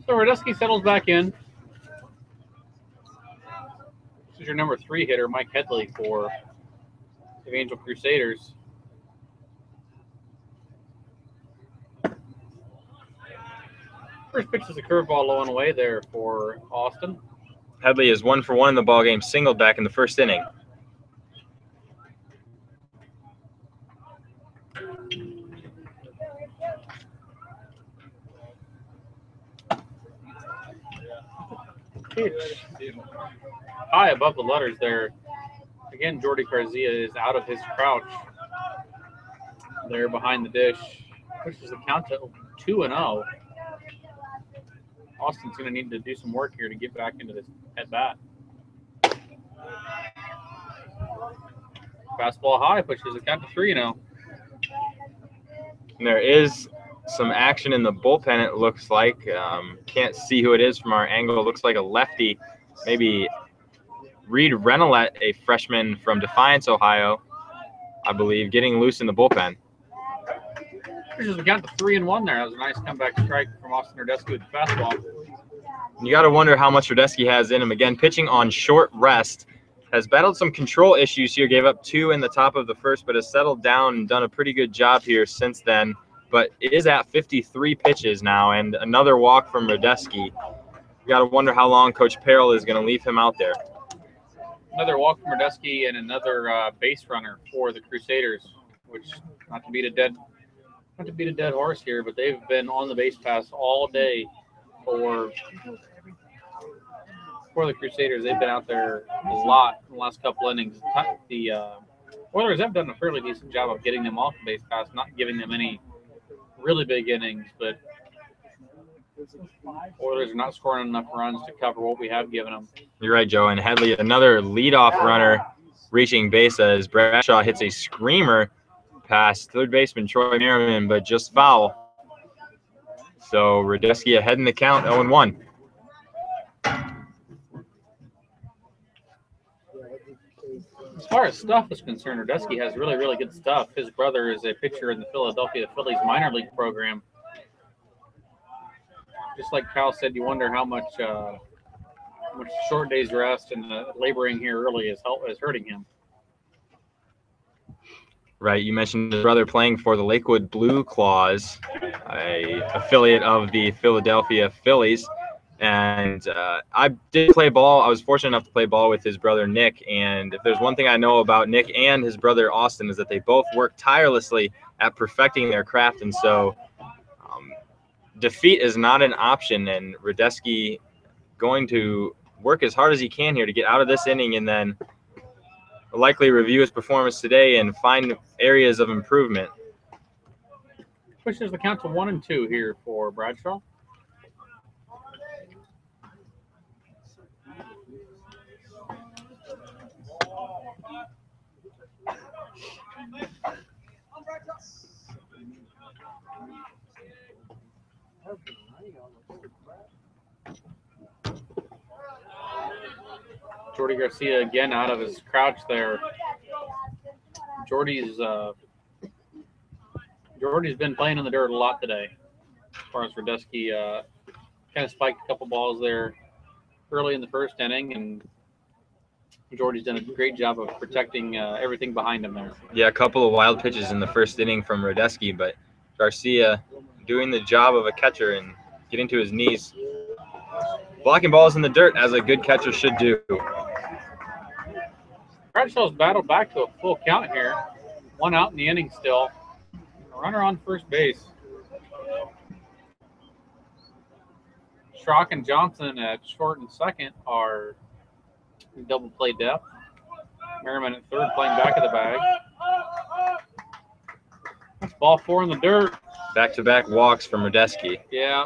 So Radesky settles back in. This is your number three hitter, Mike Headley for Evangel Crusaders. First pitch is a curveball low and away there for Austin. Headley is one for one in the ballgame, singled back in the first inning. Pitch. High above the letters there. Again, Jordy Garcia is out of his crouch there behind the dish, pushes the count to 2 and 0. Austin's going to need to do some work here to get back into this at bat. Fastball high pushes the count to 3 and 0. And there is some action in the bullpen, it looks like. Um, can't see who it is from our angle. It looks like a lefty, maybe Reed Renolette, a freshman from Defiance, Ohio, I believe, getting loose in the bullpen. Pushes the count to 3 and 1 there. That was a nice comeback strike from Austin Radesky with the fastball. You got to wonder how much Radesky has in him. Again, pitching on short rest. Has battled some control issues here. Gave up two in the top of the first, but has settled down and done a pretty good job here since then. But is at 53 pitches now, and another walk from Radesky. You got to wonder how long Coach Farrell is going to leave him out there. Another walk Radesky and another uh, base runner for the Crusaders, which not to beat a dead not to beat a dead horse here, but they've been on the base pass all day for for the Crusaders. They've been out there a lot in the last couple innings. The uh, Oilers have done a fairly decent job of getting them off the base pass, not giving them any really big innings, but Oilers are not scoring enough runs to cover what we have given them. You're right, Joe. And Headley, another leadoff runner reaching base as Bradshaw hits a screamer past third baseman Troy Merriman, but just foul. So Radesky ahead in the count, 0 1. As far as stuff is concerned, Radesky has really, really good stuff. His brother is a pitcher in the Philadelphia Phillies minor league program. Just like Kyle said, you wonder how much, uh, much short days rest and uh, laboring here early is help is hurting him. Right, you mentioned his brother playing for the Lakewood Blue Claws, a affiliate of the Philadelphia Phillies. And uh, I did play ball. I was fortunate enough to play ball with his brother Nick. And if there's one thing I know about Nick and his brother Austin is that they both work tirelessly at perfecting their craft. And so defeat is not an option. And Radesky going to work as hard as he can here to get out of this inning and then likely review his performance today and find areas of improvement. Pushes the count to one and two here for Bradshaw. Jordy Garcia again out of his crouch there. Jordy's uh, Jordy's been playing in the dirt a lot today. As far as Radesky, uh, kind of spiked a couple balls there early in the first inning, and Jordy's done a great job of protecting uh, everything behind him there. Yeah, a couple of wild pitches in the first inning from Radesky, but Garcia doing the job of a catcher and getting to his knees. Blocking balls in the dirt as a good catcher should do. Bradshaw's battled back to a full count here. One out in the inning still. A runner on first base. Schrock and Johnson at short and second are in double play depth. Merriman at third playing back of the bag. That's ball four in the dirt. Back to back walks from Radesky. Yeah.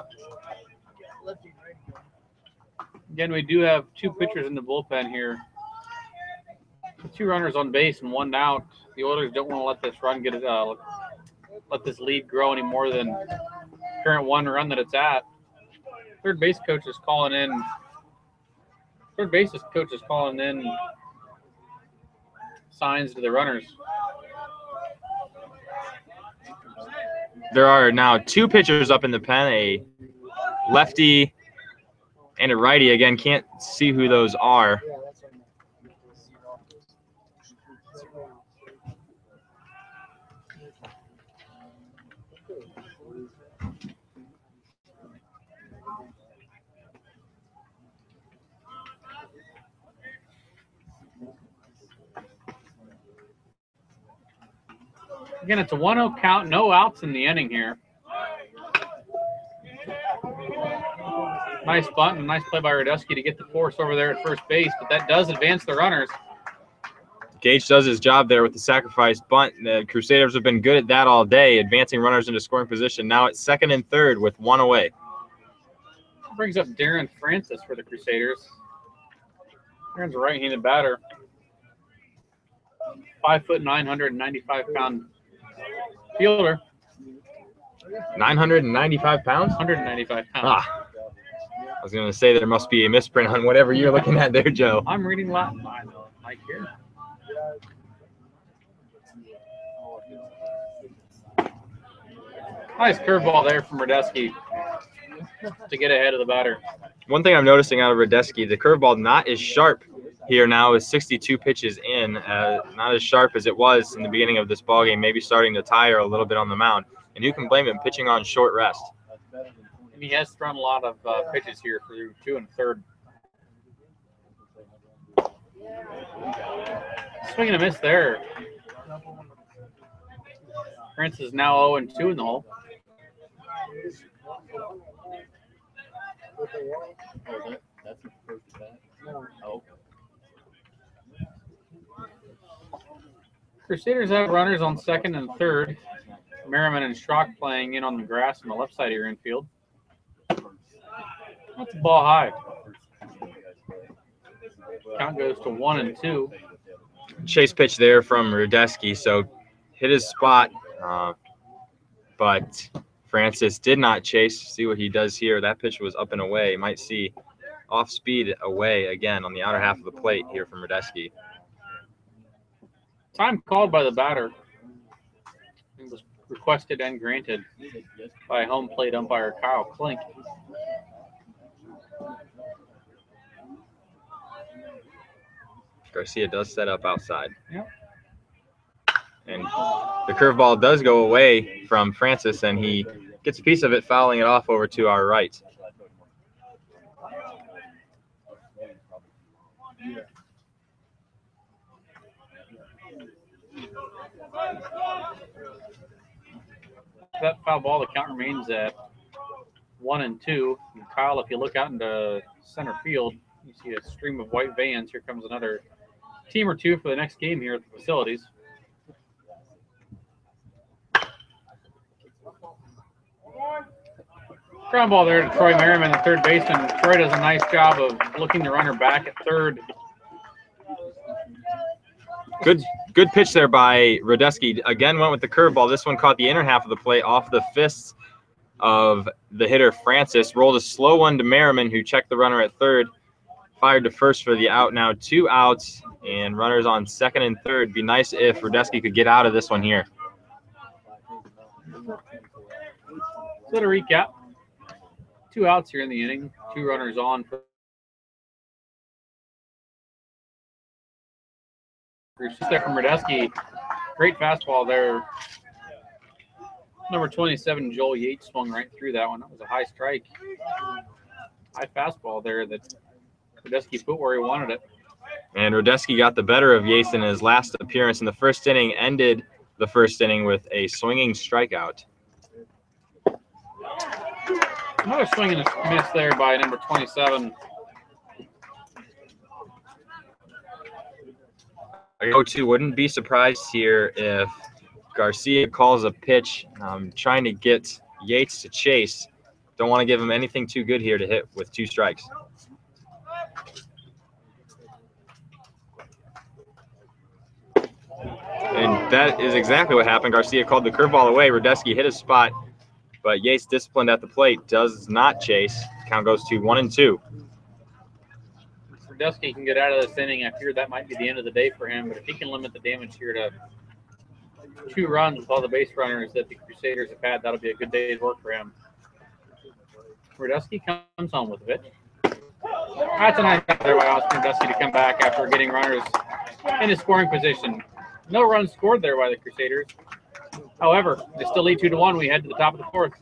Again, we do have two pitchers in the bullpen here. Two runners on base and one out. The Oilers don't want to let this run get uh, let this lead grow any more than current one run that it's at. Third base coach is calling in. Third base coach is calling in signs to the runners. There are now two pitchers up in the pen, a lefty and a righty. Again, can't see who those are. Yeah, that's what I'm looking to see off this. Again, it's a 1 0 count, no outs in the inning here. Nice bunt and nice play by Radesky to get the force over there at first base, but that does advance the runners. Gage does his job there with the sacrifice bunt. The Crusaders have been good at that all day, advancing runners into scoring position. Now it's second and third with one away. Brings up Darren Francis for the Crusaders. Darren's a right-handed batter. Five foot nine hundred and ninety-five pound fielder. 995 pounds? 195 pounds. Ah. I was going to say there must be a misprint on whatever you're looking at there, Joe. I'm reading Latin. I know, Mike here. Nice curveball there from Radesky to get ahead of the batter. One thing I'm noticing out of Radesky, the curveball not as sharp here now is 62 pitches in, uh, not as sharp as it was in the beginning of this ball game. Maybe starting to tire a little bit on the mound, and who can blame him pitching on short rest? And he has thrown a lot of uh, pitches here through two and third. Swing and a miss there. Prince is now 0 and 2 in the hole. Crusaders have runners on second and third. Merriman and Schrock playing in on the grass on the left side of your infield. That's a ball high. Count goes to one and two. Chase pitch there from Radesky, so hit his spot, uh, but Francis did not chase. See what he does here. That pitch was up and away. Might see off speed away again on the outer half of the plate here from Radesky. Time called by the batter. It was requested and granted by home plate umpire Kyle Klink. Garcia does set up outside. Yep. And the curveball does go away from Francis, and he gets a piece of it, fouling it off over to our right. That foul ball, the count remains at one and two. And Kyle, if you look out into center field, you see a stream of white vans. Here comes another team or two for the next game here at the facilities. Ground ball there to Troy Merriman, the third baseman. Troy does a nice job of looking the runner back at third. Good, good pitch there by Radesky. Again, went with the curveball. This one caught the inner half of the plate off the fists of the hitter Francis. Rolled a slow one to Merriman, who checked the runner at third. Fired to first for the out. Now two outs and runners on second and third. Be nice if Radesky could get out of this one here. So to recap, two outs here in the inning, two runners on for step from Radesky. Great fastball there. Number 27, Joel Yates swung right through that one. That was a high strike. High fastball there that Radesky put where he wanted it. And Radesky got the better of Yates in his last appearance in the first inning, ended the first inning with a swinging strikeout. Another swing and a miss there by number 27. I go to wouldn't be surprised here if Garcia calls a pitch, um, trying to get Yates to chase. Don't want to give him anything too good here to hit with two strikes. And that is exactly what happened. Garcia called the curveball away. Radesky hit his spot, but Yates, disciplined at the plate, does not chase. Count goes to one and two. Radesky can get out of this inning. I fear that might be the end of the day for him, but if he can limit the damage here to two runs with all the base runners that the Crusaders have had, that'll be a good day's work for him. Radesky comes home with a pitch. That's a nice there by Austin Radesky to come back after getting runners into scoring position. No runs scored there by the Crusaders. However, they still lead two to one. We head to the top of the fourth.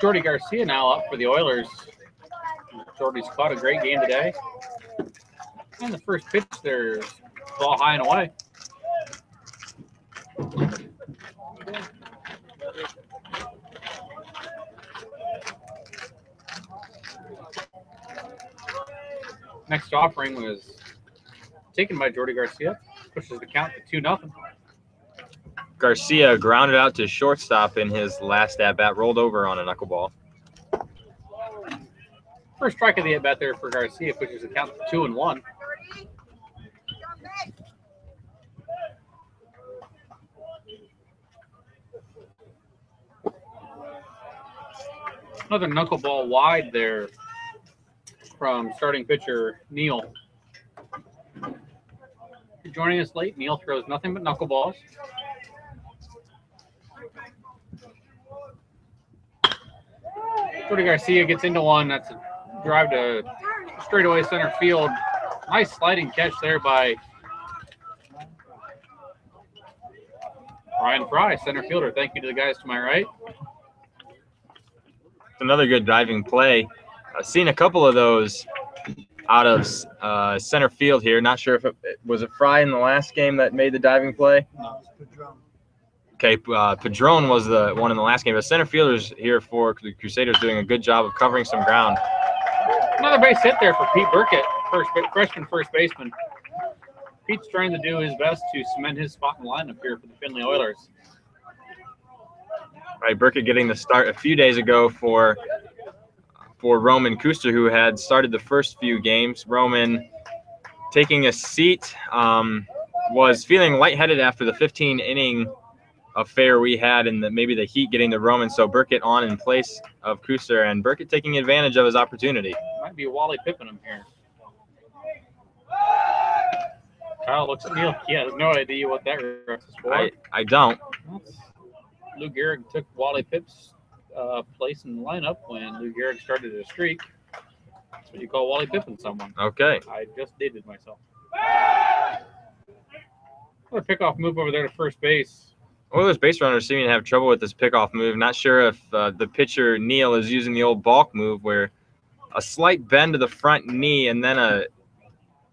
Jordy Garcia now up for the Oilers. Jordy's caught a great game today. And the first pitch there, ball high and away. Next offering was taken by Jordy Garcia. Pushes the count to 2 nothing. Garcia grounded out to shortstop in his last at bat, rolled over on a knuckleball. First strike of the at bat there for Garcia pushes the count to 2 and 1. Another knuckleball wide there from starting pitcher Neal. Joining us late, Neal throws nothing but knuckleballs. Jordy Garcia gets into one. That's a drive to straightaway center field. Nice sliding catch there by Ryan Fry, center fielder. Thank you to the guys to my right. Another good diving play. I've seen a couple of those out of uh, center field here. Not sure if it was it Fry in the last game that made the diving play. No, it's Padron. Okay, uh, Padron was the one in the last game. The center fielders here for the Crusaders doing a good job of covering some ground. Another base hit there for Pete Burkett, first freshman first baseman. Pete's trying to do his best to cement his spot in the lineup here for the Findlay Oilers. Right, Burkett getting the start a few days ago for for Roman Kuster, who had started the first few games. Roman taking a seat um, was feeling lightheaded after the 15 inning affair we had, and maybe the heat getting to Roman. So Burkett on in place of Kuster, and Burkett taking advantage of his opportunity. Might be Wally pipping him here. Kyle looks at Neil. He has no idea what that ref is for. I I don't. Lou Gehrig took Wally Pipp's uh, place in the lineup when Lou Gehrig started his streak. That's what you call Wally pipping someone. Okay. I just dated myself. Another pickoff move over there to first base. Oilers base runners seem to have trouble with this pickoff move. Not sure if uh, the pitcher Neal is using the old balk move, where a slight bend to the front knee and then a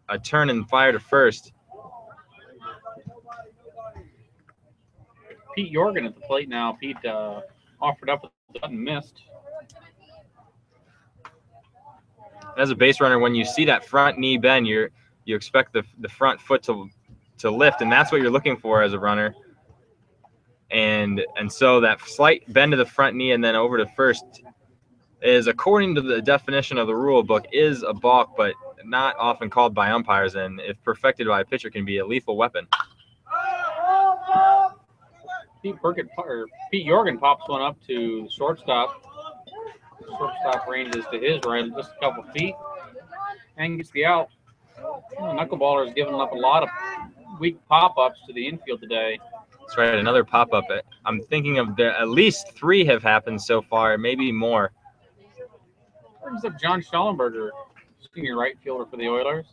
a turn and fire to first. Pete Jorgen at the plate now. Pete uh, offered up and missed. As a base runner, when you see that front knee bend, you're you expect the the front foot to to lift, and that's what you're looking for as a runner. And and so that slight bend to the front knee and then over to first is, according to the definition of the rule book, is a balk, but not often called by umpires, and if perfected by a pitcher, can be a lethal weapon. Pete Burkett or Pete Jorgen pops one up to the shortstop. Shortstop ranges to his right, just a couple feet, and gets the out. Oh, Knuckleballer's giving up a lot of weak pop-ups to the infield today. That's right, another pop up. Uh, I'm thinking of the, at least three have happened so far, maybe more. Brings up John Schellenberger, senior right fielder for the Oilers.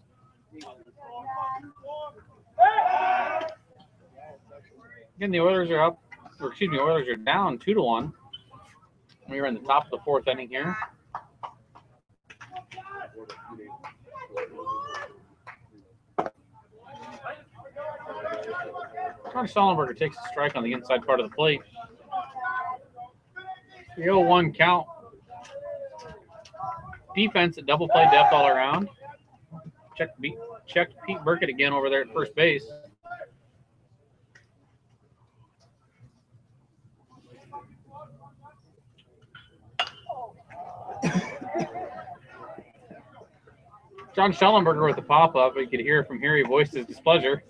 Again, the Oilers are up, or excuse me, Oilers are down two to one. We are in the top of the fourth inning here. John Schellenberger takes a strike on the inside part of the plate. The 0 1 count. Defense at double play depth all around. Check, check Pete Burkett again over there at first base. John Schellenberger with the pop up. You could hear from here he voiced his displeasure.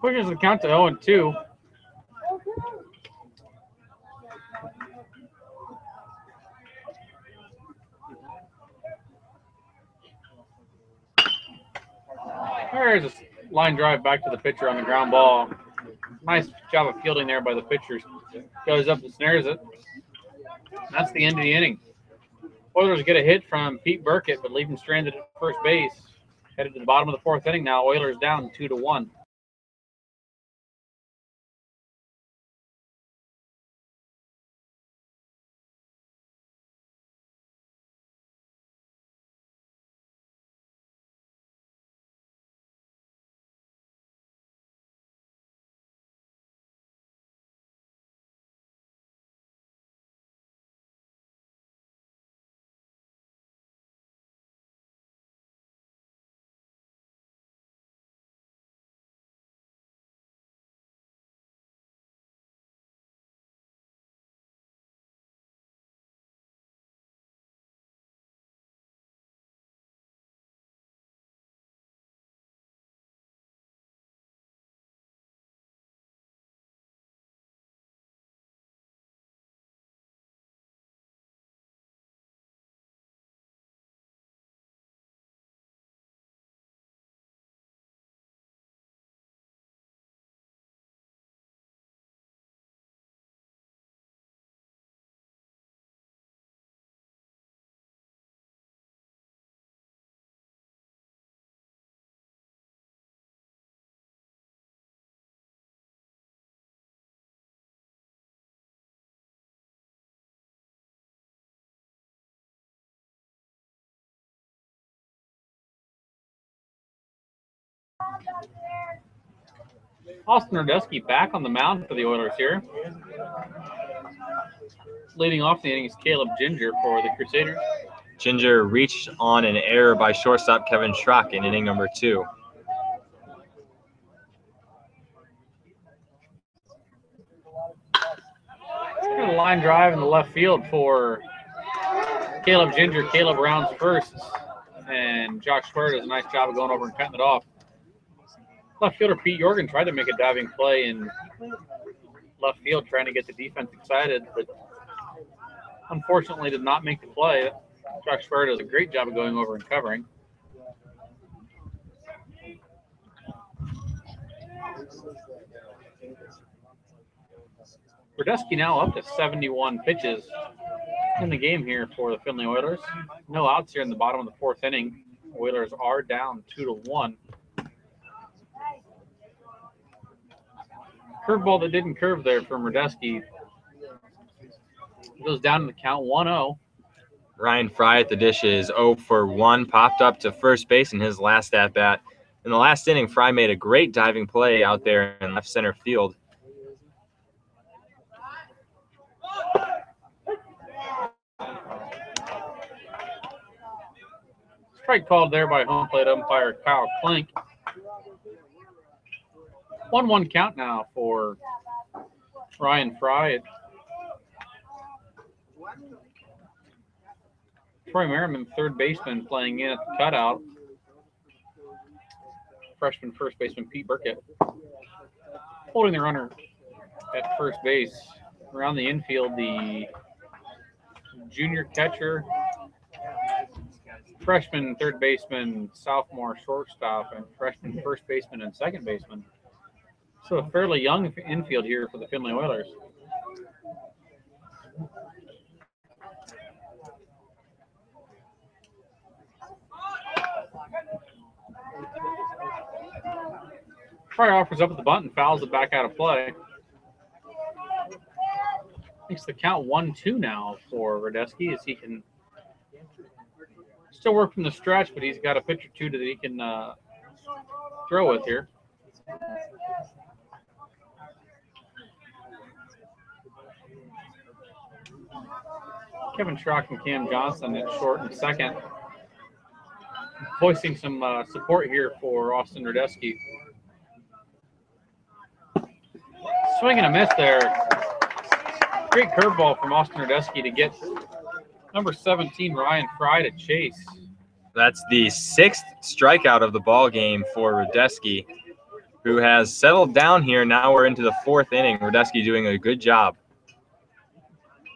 Pushes the count to 0 and 2. There's a line drive back to the pitcher on the ground ball. Nice job of fielding there by the pitchers. Goes up and snares it. That's the end of the inning. Oilers get a hit from Pete Burkett, but leave him stranded at first base. Headed to the bottom of the fourth inning now. Oilers down two to one. Austin Radesky back on the mound for the Oilers here. Leading off the inning is Caleb Ginger for the Crusaders. Ginger reached on an error by shortstop Kevin Schrock in inning number two. A line drive in the left field for Caleb Ginger. Caleb rounds first, and Josh Schwer does a nice job of going over and cutting it off. Left fielder Pete Jorgen tried to make a diving play in left field, trying to get the defense excited, but unfortunately did not make the play. Josh Schwer does a great job of going over and covering. Radesky now up to 71 pitches in the game here for the Findlay Oilers. No outs here in the bottom of the fourth inning. Oilers are down two to one. Curveball that didn't curve there from Radesky. Goes down to the count 1 0. Ryan Fry at the dish is 0 for 1, popped up to first base in his last at bat. In the last inning, Fry made a great diving play out there in left center field. Strike called there by home plate umpire Kyle Klink. 1 1 count now for Ryan Fry. Troy Merriman, third baseman, playing in at the cutout. Freshman first baseman Pete Burkett holding the runner at first base. Around the infield, the junior catcher, freshman third baseman, sophomore shortstop, and freshman first baseman and second baseman. So a fairly young infield here for the Findlay Oilers. Fry offers up at the bunt and fouls it back out of play. Makes the count one two now for Radesky as he can still work from the stretch, but he's got a pitch or two that he can uh, throw with here. Kevin Schrock and Cam Johnson at short and second. Voicing some uh, support here for Austin Radesky. Swing and a miss there. Great curveball from Austin Radesky to get number 17 Ryan Fry to chase. That's the sixth strikeout of the ball game for Radesky, who has settled down here. Now we're into the fourth inning. Radesky doing a good job.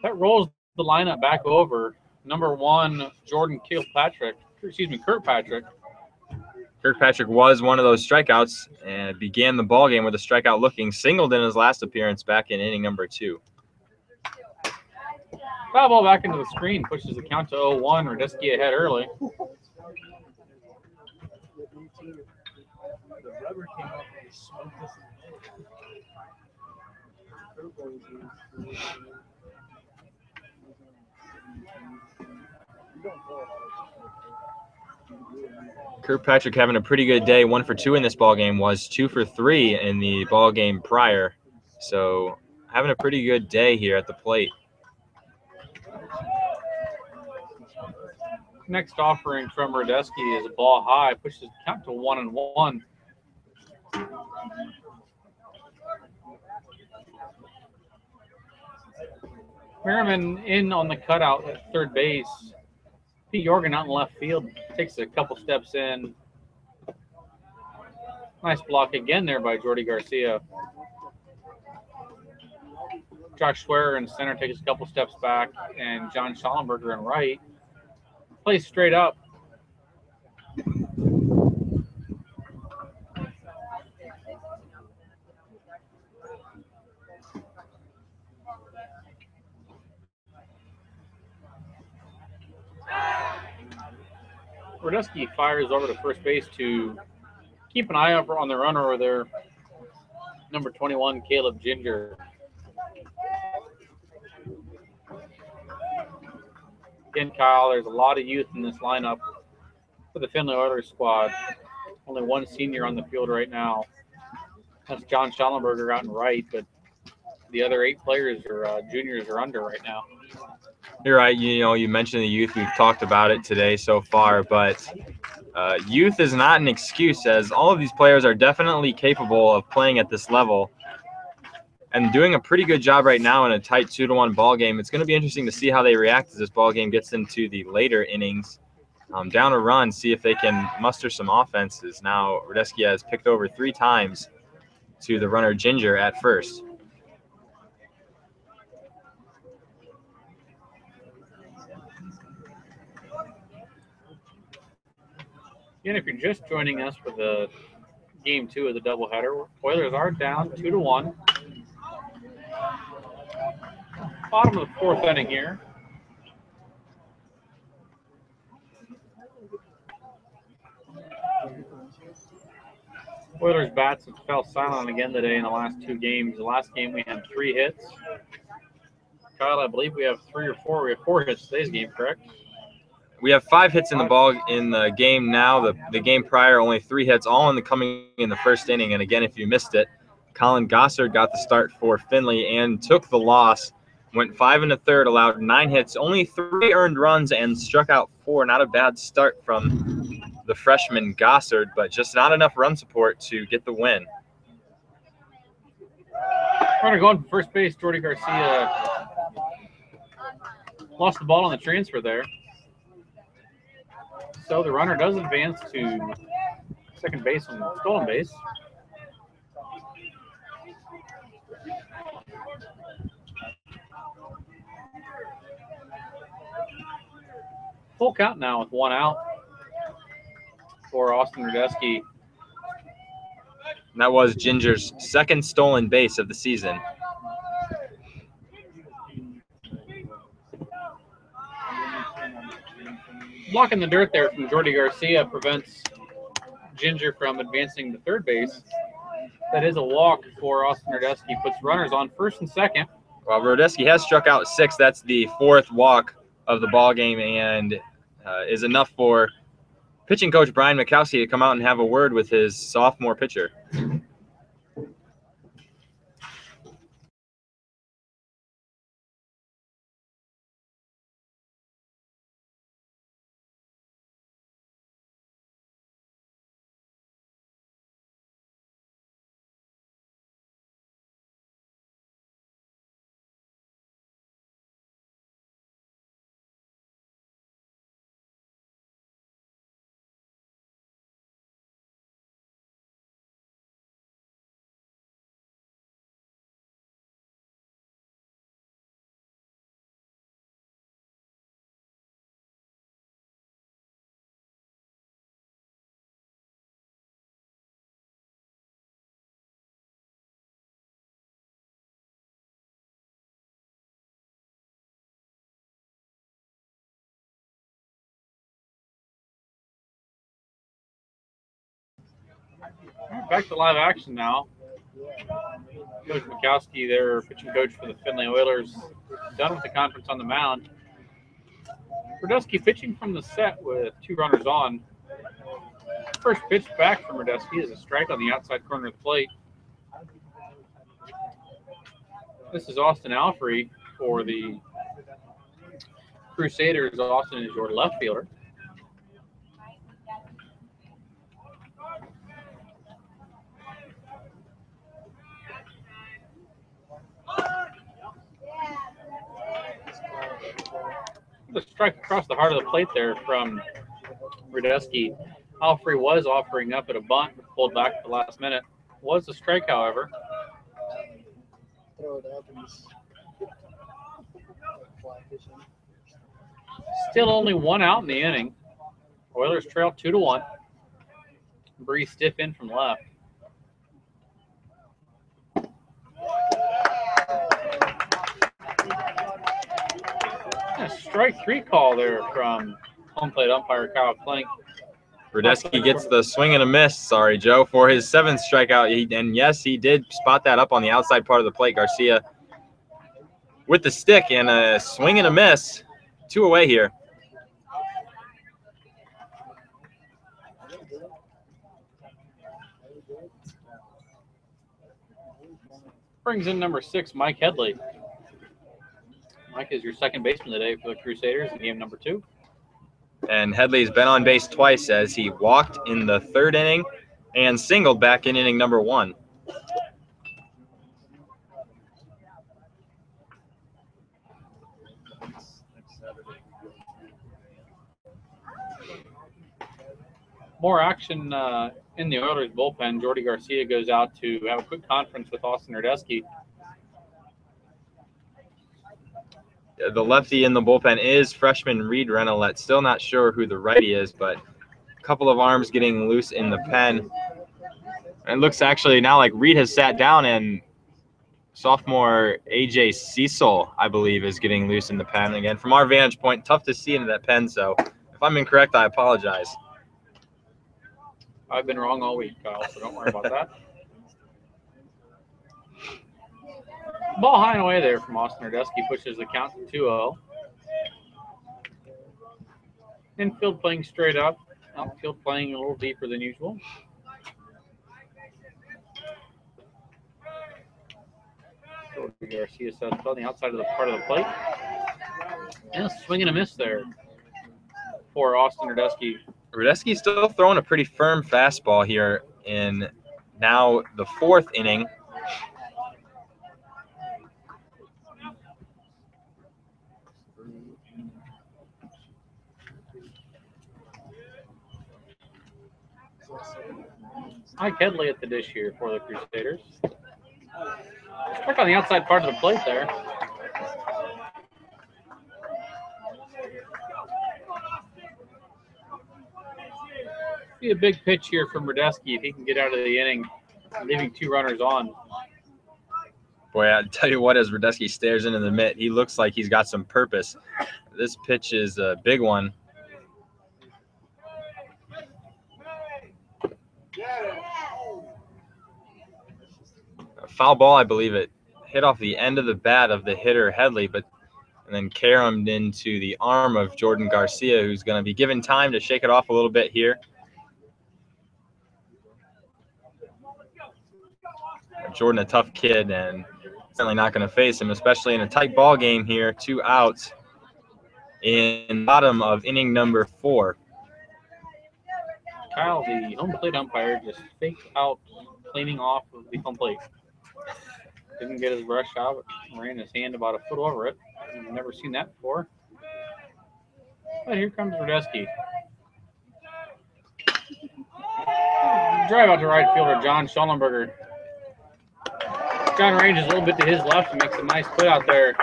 That rolls the lineup back over. Number one, Jordan Kilpatrick, excuse me, Kirkpatrick. Kirkpatrick was one of those strikeouts and began the ball game with a strikeout looking singled in his last appearance back in inning number two. Foul ball back into the screen pushes the count to 0-1. Radesky ahead early. [laughs] Kirkpatrick having a pretty good day. One for two in this ball game was two for three in the ball game prior. So having a pretty good day here at the plate. Next offering from Radesky is a ball high, pushes count to one and one. Merriman in on the cutout at third base. Pete Jorgen out in left field takes a couple steps in. Nice block again there by Jordy Garcia. Josh Schwer in center takes a couple steps back, and John Schellenberger in right plays straight up. Radesky fires over to first base to keep an eye out on the runner over there. Number 21, Caleb Ginger. Again, Kyle, there's a lot of youth in this lineup for the Findlay Oilers squad. Only one senior on the field right now. That's John Schellenberger out in right, but the other eight players are uh, juniors are under right now. You're right. You know, you mentioned the youth. We've talked about it today so far, but uh, youth is not an excuse, as all of these players are definitely capable of playing at this level and doing a pretty good job right now in a tight two to one ball game. It's going to be interesting to see how they react as this ball game gets into the later innings. Um, down a run, see if they can muster some offenses. Now, Radesky has picked over three times to the runner Ginger at first. Again, if you're just joining us for the game two of the doubleheader, Oilers are down two to one. Bottom of the fourth inning here. Oilers bats have fell silent again today in the last two games. The last game we had three hits. Kyle, I believe we have three or four. We have four hits today's game, correct? We have five hits in the ball in the game now. The the game prior, only three hits, all in the coming in the first inning. And again, if you missed it, Colin Gossard got the start for Findlay and took the loss. Went five and a third, allowed nine hits, only three earned runs, and struck out four. Not a bad start from the freshman Gossard, but just not enough run support to get the win. Runner going for first base, Jordy Garcia lost the ball on the transfer there. So the runner does advance to second base on the stolen base. Full count now with one out for Austin Radesky. That was Ginger's second stolen base of the season. Block in the dirt there from Jordy Garcia prevents Ginger from advancing to third base. That is a walk for Austin Radesky. Puts runners on first and second. Well, Radesky has struck out six. That's the fourth walk of the ball game, and uh, is enough for pitching coach Brian Mikowski to come out and have a word with his sophomore pitcher. Back to live action now. Coach Mikowski, their pitching coach for the Findlay Oilers, done with the conference on the mound. Radesky pitching from the set with two runners on. First pitch back from Radesky is a strike on the outside corner of the plate. This is Austin Alfrey for the Crusaders. Austin is your left fielder. The strike across the heart of the plate there from Radesky. Alfrey was offering up at a bunt, pulled back at the last minute. Was a strike, however. Throw it up and just fly fishing. Still only one out in the inning. Oilers trail two to one. Bree stiff in from left. A strike three call there from home plate umpire Kyle Klink. Radesky gets the swing and a miss. Sorry, Joe, for his seventh strikeout. He, and yes, he did spot that up on the outside part of the plate. Garcia with the stick and a swing and a miss. Two away here. Brings in number six, Mike Headley. Mike is your second baseman today for the Crusaders in game number two. And Headley's been on base twice as he walked in the third inning and singled back in inning number one. More action uh, in the Oilers bullpen. Jordy Garcia goes out to have a quick conference with Austin Radesky. The lefty in the bullpen is freshman Reed Renolette. Still not sure who the righty is, but a couple of arms getting loose in the pen. It looks actually now like Reed has sat down and sophomore AJ Cecil, I believe, is getting loose in the pen. Again, from our vantage point, tough to see into that pen. So if I'm incorrect, I apologize. I've been wrong all week, Kyle, so don't worry about that. [laughs] Ball high and away there from Austin Radesky pushes the count to 2 0. Infield playing straight up, outfield playing a little deeper than usual. Jordy Garcia says on the outside of the part of the plate. And a swing and a miss there for Austin Radesky. Radesky's still throwing a pretty firm fastball here in now the fourth inning. Mike Headley at the dish here for the Crusaders. Struck on the outside part of the plate there. Be a big pitch here from Radesky if he can get out of the inning, leaving two runners on. Boy, I tell you what, as Radesky stares into the mitt, he looks like he's got some purpose. This pitch is a big one. Foul ball, I believe it hit off the end of the bat of the hitter Headley, but and then caromed into the arm of Jordan Garcia, who's going to be given time to shake it off a little bit here. Jordan, a tough kid, and certainly not going to face him, especially in a tight ball game here. Two outs in bottom of inning number four. Kyle, the home plate umpire, just faked out cleaning off of the home plate. Didn't get his brush out, ran his hand about a foot over it. I've never seen that before. But here comes Radesky. Drive out to right fielder John Schellenberger. John ranges a little bit to his left and makes a nice put out there.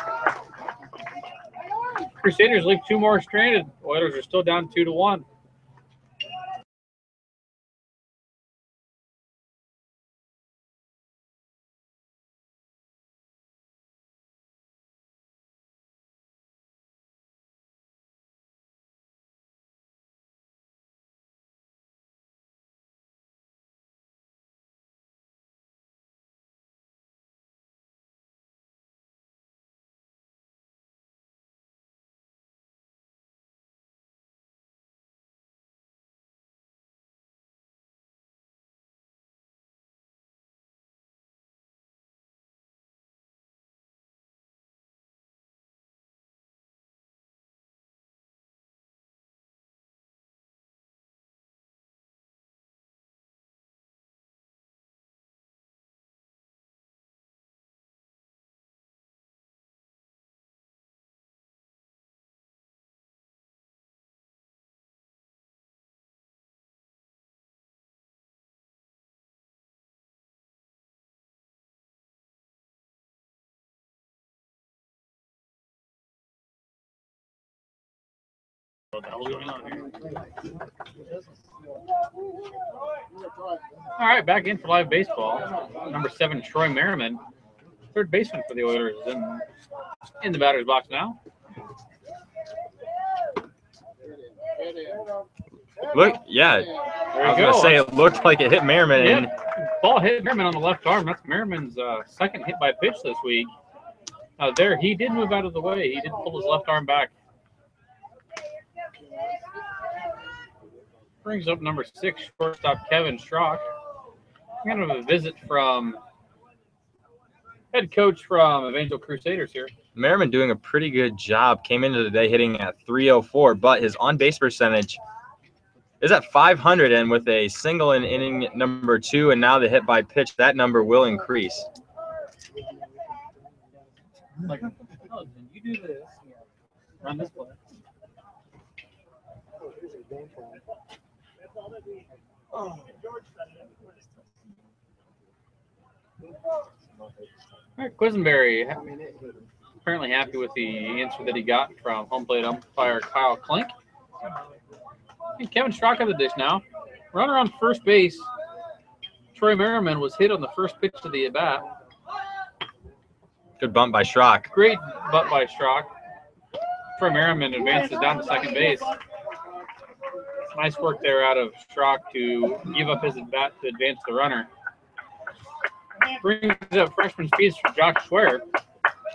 Crusaders leave two more stranded. Oilers are still down two to one. What the hell's going on here? All right, back in for live baseball. Number seven, Troy Merriman, third baseman for the Oilers, is in, in the batter's box now. Look, yeah, There I was you gonna say it looked like it hit Merriman, and Ball hit Merriman on the left arm. That's Merriman's uh, second hit by pitch this week. Now there, he did move out of the way. He did pull his left arm back. Brings up number six, shortstop Kevin Schrock. Kind of a visit from head coach from Evangel Crusaders here. Merriman doing a pretty good job. Came into the day hitting at 304, but his on base percentage is at 500. And with a single in inning number two, and now the hit by pitch, that number will increase. Like, oh, you do this. Run this play. All right, Quisenberry apparently happy with the answer that he got from home plate umpire Kyle Klink. And Kevin Schrock on the dish now. Runner on first base. Troy Merriman was hit on the first pitch of the at bat. Good bump by Schrock. Great butt by Schrock. Troy Merriman advances down to second base. Nice work there out of Schrock to give up his at bat to advance the runner. Brings up freshman speeds for Josh Schwer.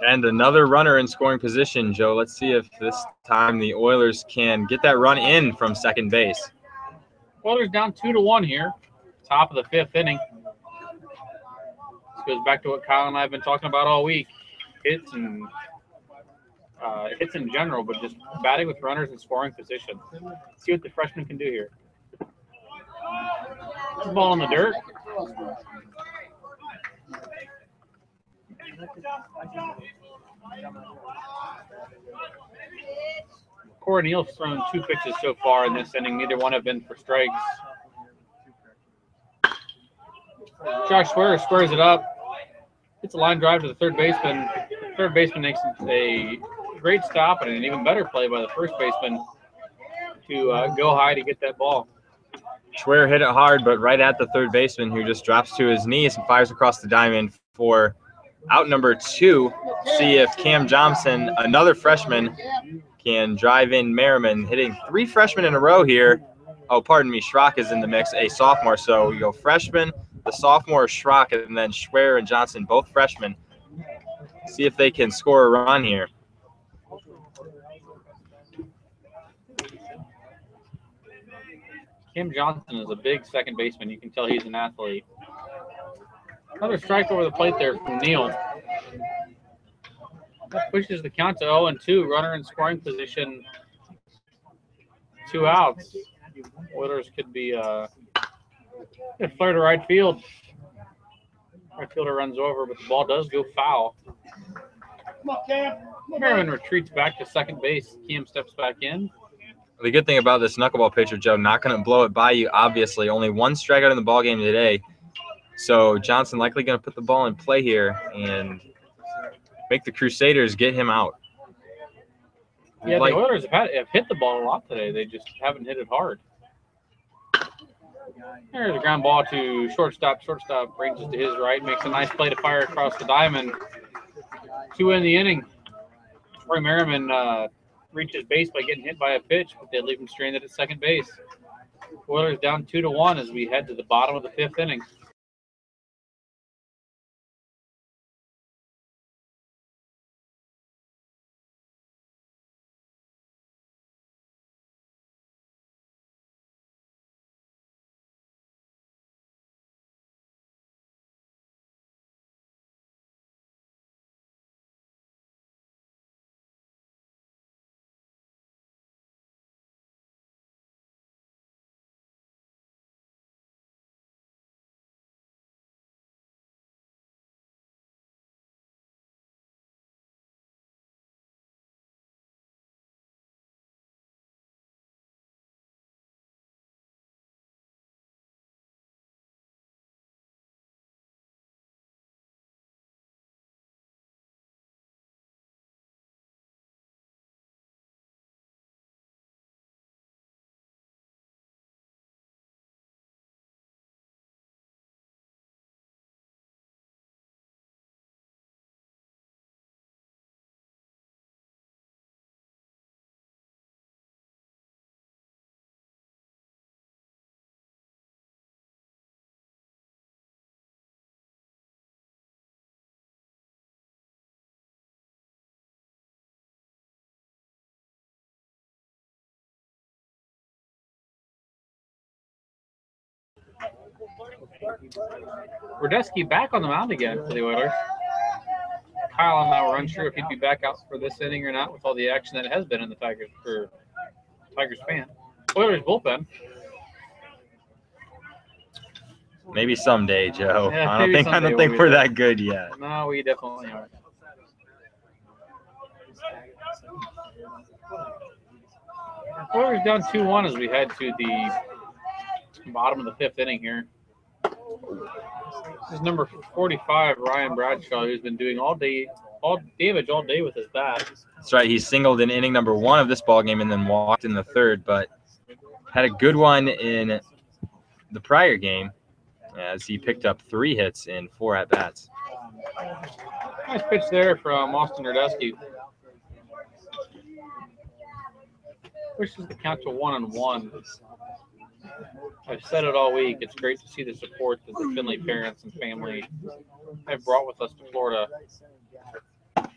And another runner in scoring position, Joe. Let's see if this time the Oilers can get that run in from second base. Oilers down two to one here. Top of the fifth inning. This goes back to what Kyle and I have been talking about all week. Hits and uh, hits in general, but just batting with runners in scoring position. See what the freshman can do here. Ball in the dirt. Corey Neal's thrown two pitches so far in this inning. Neither one have been for strikes. Josh Schwer squares it up. It's a line drive to the third baseman. Third baseman makes a great stop and an even better play by the first baseman to uh, go high to get that ball. Schwer hit it hard, but right at the third baseman, who just drops to his knees and fires across the diamond for out number two. See if Cam Johnson, another freshman, can drive in Merriman, hitting three freshmen in a row here. Oh, pardon me, Schrock is in the mix, a sophomore. So you go freshman, the sophomore Schrock, and then Schwer and Johnson, both freshmen. See if they can score a run here. Kim Johnson is a big second baseman. You can tell he's an athlete. Another strike over the plate there from Neal. That pushes the count to 0 and 2. Runner in scoring position. Two outs. Oilers could be uh, could flare to right field. Right fielder runs over, but the ball does go foul. Merriman retreats back to second base. Cam steps back in. The good thing about this knuckleball pitcher, Joe, not going to blow it by you. Obviously, only one strikeout in the ball game today. So Johnson likely going to put the ball in play here and make the Crusaders get him out. Yeah, Like- the Oilers have, had, have hit the ball a lot today. They just haven't hit it hard. There's a ground ball to shortstop. Shortstop brings it to his right, makes a nice play to fire across the diamond. Two in the inning. Troy Merriman uh, reaches base by getting hit by a pitch, but they leave him stranded at second base. Oilers down two to one as we head to the bottom of the fifth inning. Radesky back on the mound again for the Oilers. Kyle and I were unsure if he'd be back out for this inning or not with all the action that has been in the Tigers for Tigers fan. Oilers bullpen. Maybe someday, Joe. Yeah, I don't think I don't think we're that good yet. No, we definitely are. Oilers down 2 1 as we head to the bottom of the fifth inning here. This is number 45, Ryan Bradshaw, who's been doing all day, all damage all day with his bat. That's right. He singled in inning number one of this ball game and then walked in the third, but had a good one in the prior game as he picked up three hits in four at bats. Nice pitch there from Austin Radesky. Pushes the count to one and one. I've said it all week. It's great to see the support that the Findlay parents and family have brought with us to Florida. The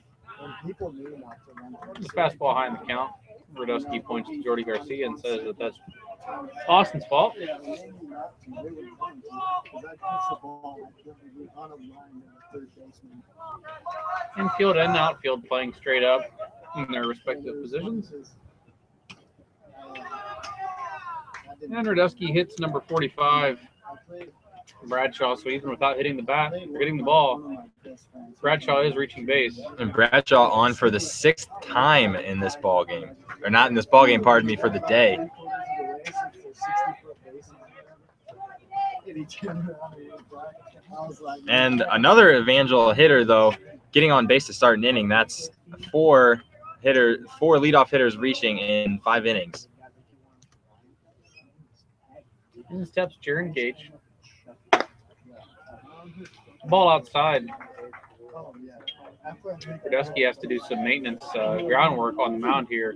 fastball high in the count. Radesky points to Jordy Garcia and says that that's Austin's fault. Infield and outfield playing straight up in their respective positions. And Radesky hits number 45, Bradshaw. So even without hitting the bat hitting the ball, Bradshaw is reaching base. And Bradshaw on for the sixth time in this ball game, or not in this ball game. Pardon me for the day. And another Evangel hitter though, getting on base to start an inning. That's four hitter, four leadoff hitters reaching in five innings. In steps Jaron Gage. Ball outside. Radesky has to do some maintenance uh, groundwork on the mound here.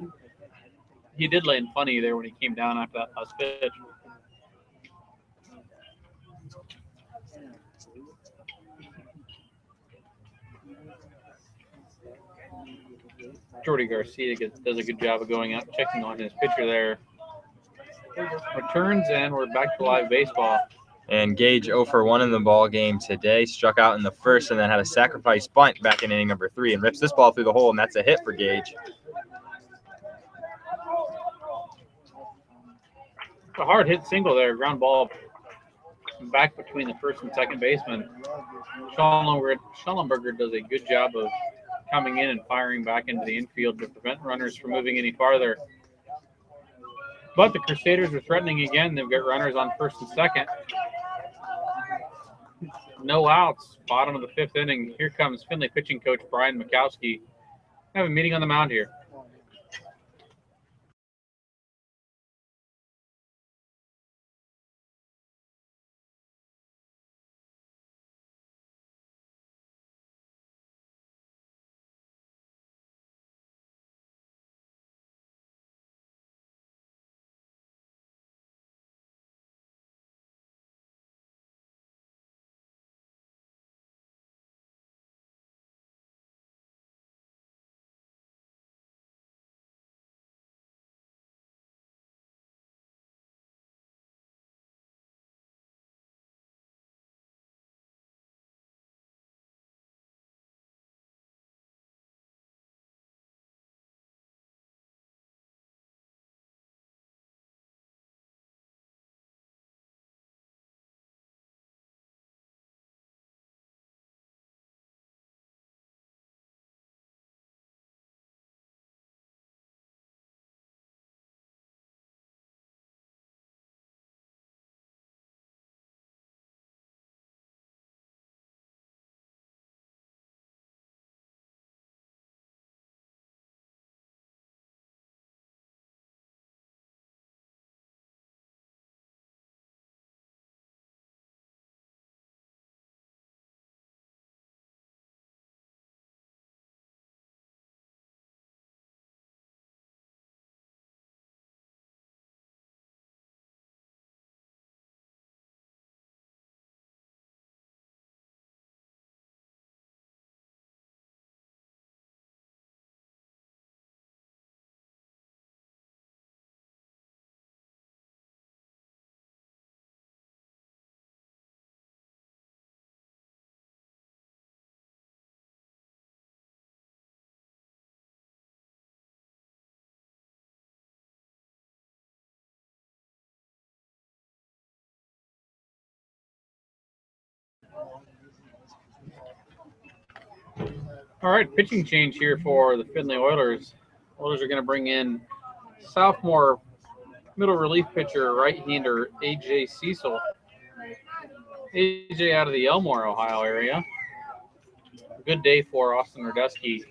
He did land funny there when he came down after that last pitch. Jordy Garcia does a good job of going out, checking on his pitcher there. Returns, and we're back to live baseball. And Gage 0 for 1 in the ball game today. Struck out in the first and then had a sacrifice bunt back in inning number three and rips this ball through the hole, and that's a hit for Gage. A hard hit single there, ground ball back between the first and second baseman. Schellenberger, Schellenberger does a good job of coming in and firing back into the infield to prevent runners from moving any farther. But the Crusaders are threatening again. They've got runners on first and second. No outs, bottom of the fifth inning. Here comes Findlay pitching coach Brian Mikowski. Have a meeting on the mound here. All right, pitching change here for the Findlay Oilers. Oilers are going to bring in sophomore middle relief pitcher, right-hander AJ Cecil. AJ out of the Elmore, Ohio area. Good day for Austin Radesky.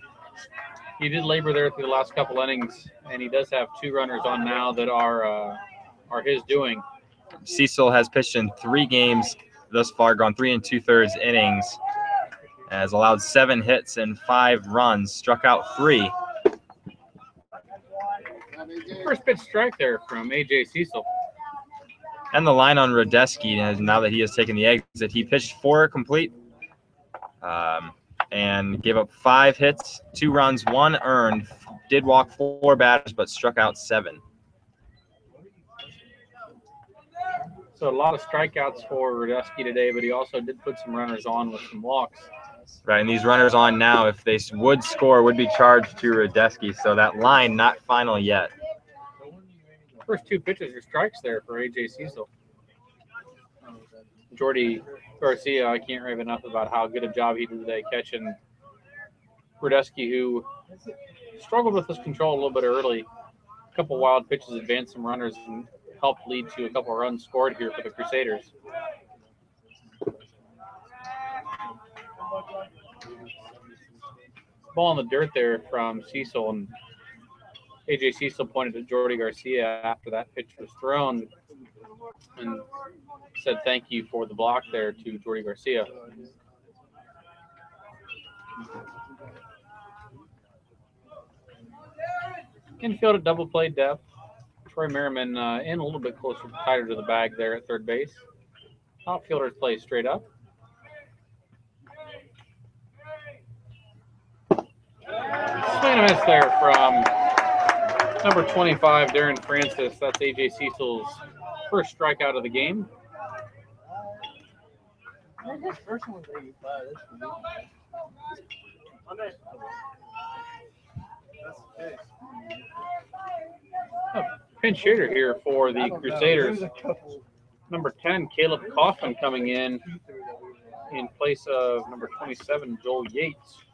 He did labor there through the last couple innings, and he does have two runners on now that are uh, are his doing. Cecil has pitched in three games thus far, gone three and two thirds innings, has allowed seven hits and five runs, struck out three. First pitch strike there from AJ Cecil. And the line on Radesky, now that he has taken the exit, he pitched four complete um, and gave up five hits, two runs, one earned. Did walk four batters, but struck out seven. So a lot of strikeouts for Radesky today, but he also did put some runners on with some walks. Right, and these runners on now, if they would score, would be charged to Radesky. So that line not final yet. First two pitches are strikes there for AJ Cecil. Jordy Garcia, I can't rave enough about how good a job he did today catching Radesky, who struggled with his control a little bit early. A couple wild pitches advanced some runners and helped lead to a couple runs scored here for the Crusaders. Ball in the dirt there from Cecil, and AJ Cecil pointed to Jordy Garcia after that pitch was thrown and said thank you for the block there to Jordy Garcia. Infield at double play depth. Troy Merriman uh, in a little bit closer, tighter to the bag there at third base. Outfielders play straight up. A miss there from number 25, Darren Francis. That's AJ Cecil's first strikeout of the game. I think his first one was 85. That's pretty good. That's the case. Pinch hitter here for the. Crusaders. A. Number 10, Caleb Kaufman coming in in place of number 27, Joel Yates.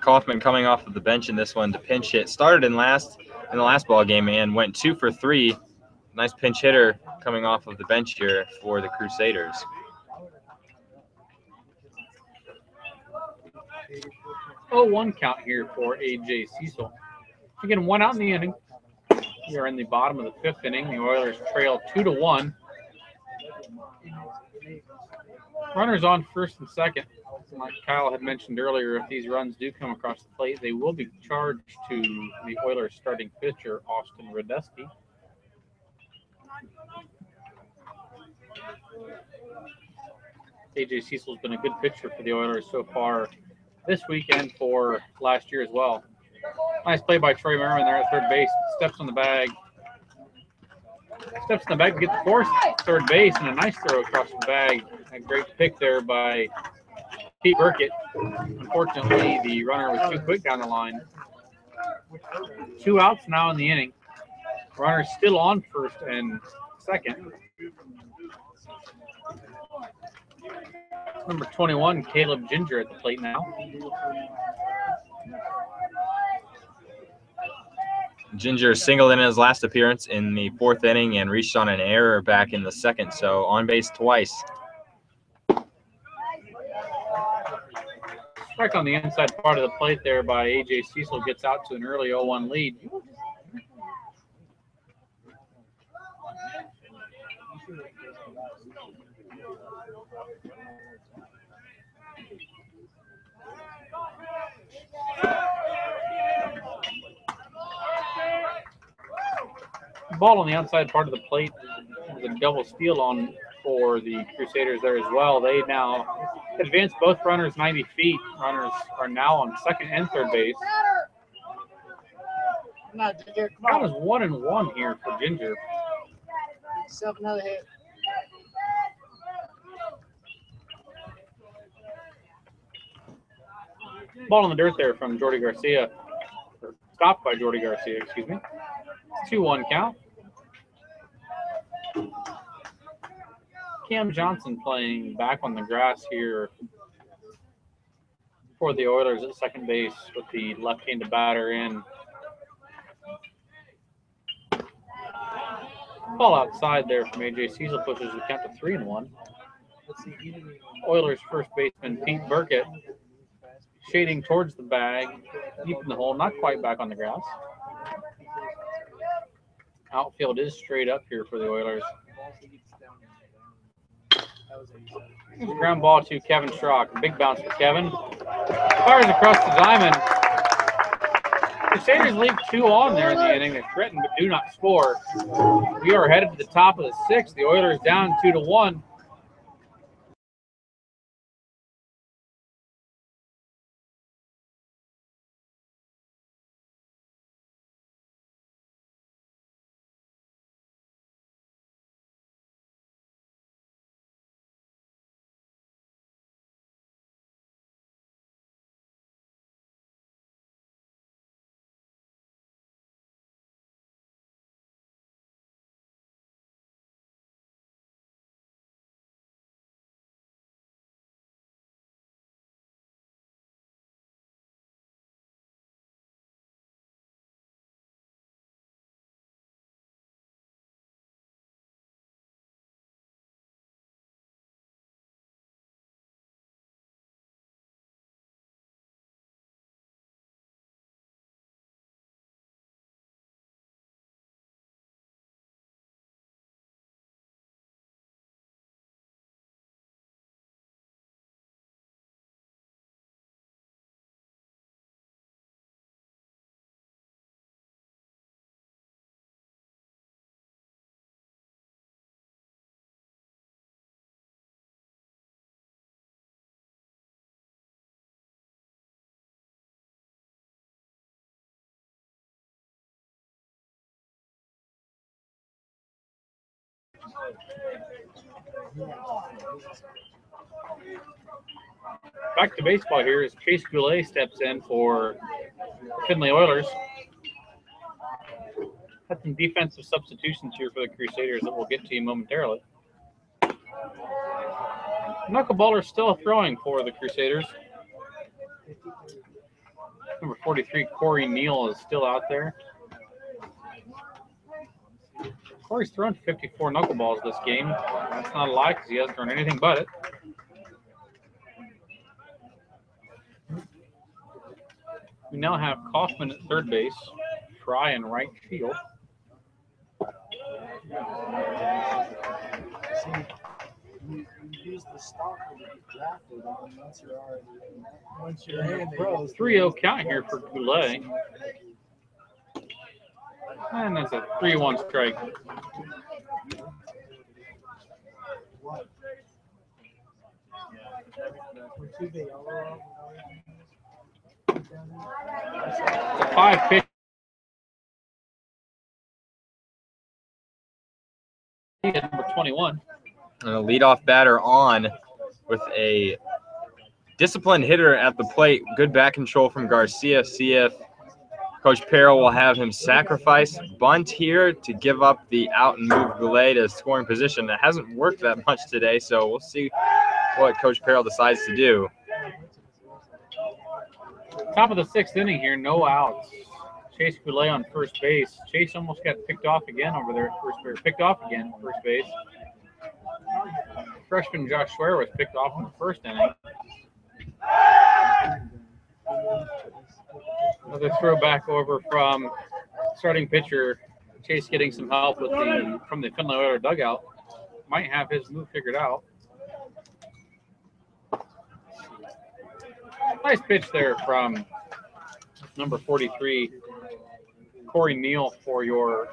Kaufman coming off of the bench in this one to pinch hit. Started in last in the last ball game and went two for three. Nice pinch hitter coming off of the bench here for the Crusaders. Oh, one count here for AJ Cecil. Again, one out in the inning. We are in the bottom of the fifth inning. The Oilers trail two to one. Runners on first and second. Like Kyle had mentioned earlier, if these runs do come across the plate, they will be charged to the Oilers starting pitcher, Austin Radesky. AJ Cecil's been a good pitcher for the Oilers so far this weekend for last year as well. Nice play by Troy Merriman there at third base. Steps on the bag. Steps in the bag to get the force third base and a nice throw across the bag. A great pick there by Pete Burkett. Unfortunately, the runner was too quick down the line. Two outs now in the inning. Runner still on first and second. Number 21, Caleb Ginger at the plate now. Ginger singled in his last appearance in the fourth inning and reached on an error back in the second, so on base twice. Strike on the inside part of the plate there by AJ Cecil gets out to an early 0-1 lead. ball on the outside part of the plate The a double steal on for the Crusaders there as well. They now advance both runners 90 feet. Runners are now on second and third base. That Ginger. One and one here for Ginger. Another hit. Ball in the dirt there from Jordy Garcia. Stopped by Jordy Garcia, excuse me. 2 1 count. Cam Johnson playing back on the grass here for the Oilers at second base with the left handed batter in. Ball outside there from AJ Cecil pushes the count to 3 and 1. Let's see, he didn't even- Oilers first baseman Pete Burkett shading towards the bag, deep in the hole, not quite back on the grass. Outfield is straight up here for the Oilers. That was 87. Here's a ground ball to Kevin Schrock. Big bounce for Kevin. Fires across the diamond. Crusaders leave two on there in the inning. They threaten but do not score. We are headed to the top of the sixth. The Oilers down two to one. Back to baseball here as Chase Goulet steps in for Findlay Oilers. Had some defensive substitutions here for the Crusaders that we'll get to momentarily. Knuckleballer still throwing for the Crusaders. Number 43, Corey Neal, is still out there. Corey's thrown 54 knuckleballs this game. That's not a lie because he hasn't thrown anything but it. We now have Kaufman at third base, Fry in right field. You, use the stock when you drafted, and once you're already once you're in the pros, 3-0 count here for Goulet. And that's a 3-1 strike. What? We're too big. All around. It's a five pitch. Number 21. And a leadoff batter on with a disciplined hitter at the plate. Good back control from Garcia. See if Coach Farrell will have him sacrifice bunt here to give up the out and move Goulet to scoring position. It hasn't worked that much today, so we'll see what Coach Farrell decides to do. Top of the sixth inning here, no outs. Chase Goulet on first base. Chase almost got picked off again over there at first base. Picked off again at first base. Freshman Josh Schwer was picked off in the first inning. Another throw back over from starting pitcher Chase getting some help with the from the Findlay Oiler dugout. Might have his move figured out. Nice pitch there from number 43, Corey Neal for your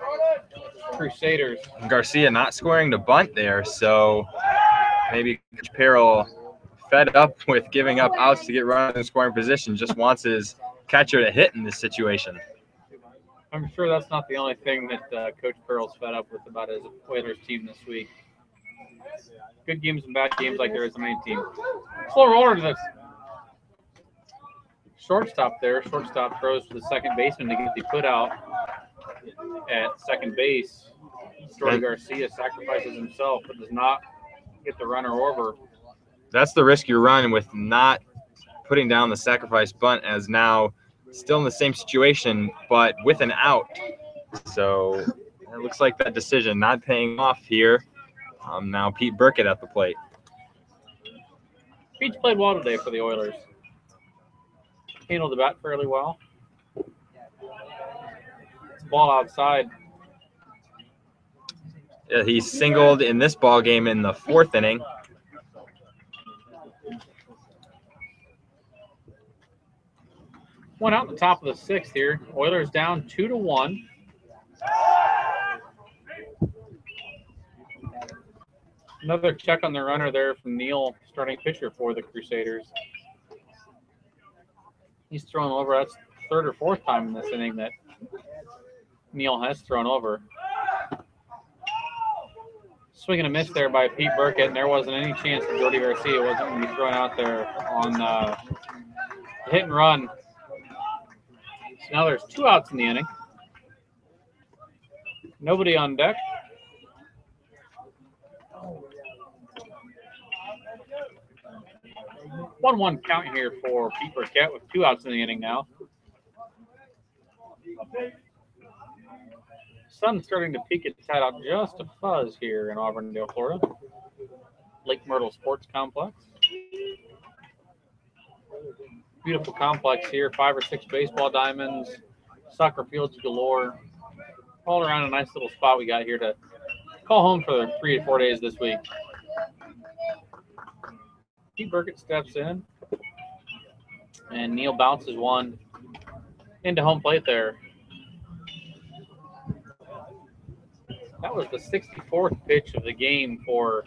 Crusaders. Garcia not scoring to bunt there, so maybe Farrell, fed up [laughs] with giving up outs to get runners in scoring position, just wants his catcher to hit in this situation. I'm sure that's not the only thing that uh, Coach Farrell's fed up with about his Oilers team this week. Good games and bad games like there is in any team. Slow roller to this. shortstop there. Shortstop throws to the second baseman to get the put out at second base. And- Garcia sacrifices himself but does not get the runner over. That's the risk you're running with not putting down the sacrifice bunt, as now still in the same situation, but with an out. So it looks like that decision not paying off here. Um, now Pete Burkett at the plate. Pete's played well today for the Oilers. Handled the bat fairly well. Ball outside. Yeah, he singled in this ball game in the fourth inning. One out in the top of the sixth here. Oilers down two to one. Another check on the runner there from Neal, starting pitcher for the Crusaders. He's thrown over. That's third or fourth time in this inning that Neal has thrown over. Swing and a miss there by Pete Burkett, and there wasn't any chance that Jordy Garcia wasn't going to be thrown out there on uh, hit and run. So now there's two outs in the inning. Nobody on deck. One one count here for Pete Burkett with two outs in the inning now. Sun's starting to peek its head out just a fuzz here in Auburndale, Florida. Lake Myrtle Sports Complex. Beautiful complex here, five or six baseball diamonds, soccer fields galore. All around a nice little spot we got here to call home for three to four days this week. Pete Burkett steps in, and Neal bounces one into home plate there. That was the 64th pitch of the game for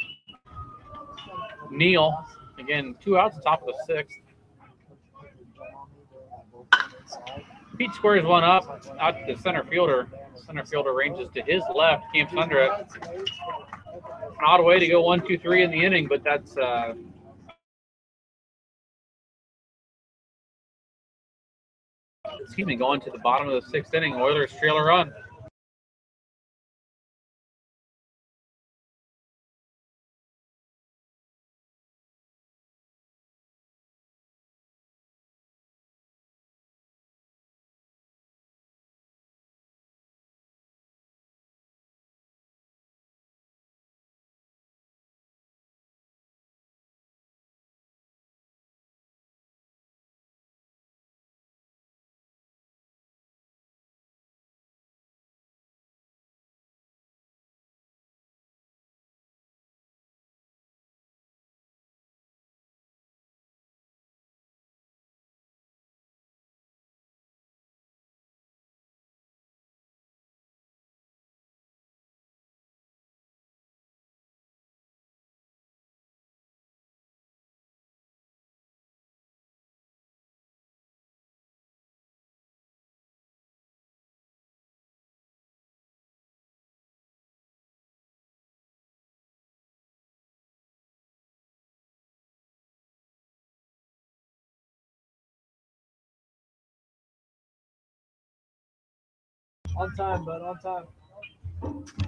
Neal. Again, two outs, top of the sixth. Pete squares one up out to the center fielder. Center fielder ranges to his left, camps under it. An odd way to go one, two, three in the inning, but that's uh, excuse me, going to the bottom of the sixth inning. Oilers trail a run. On time, bud. On time.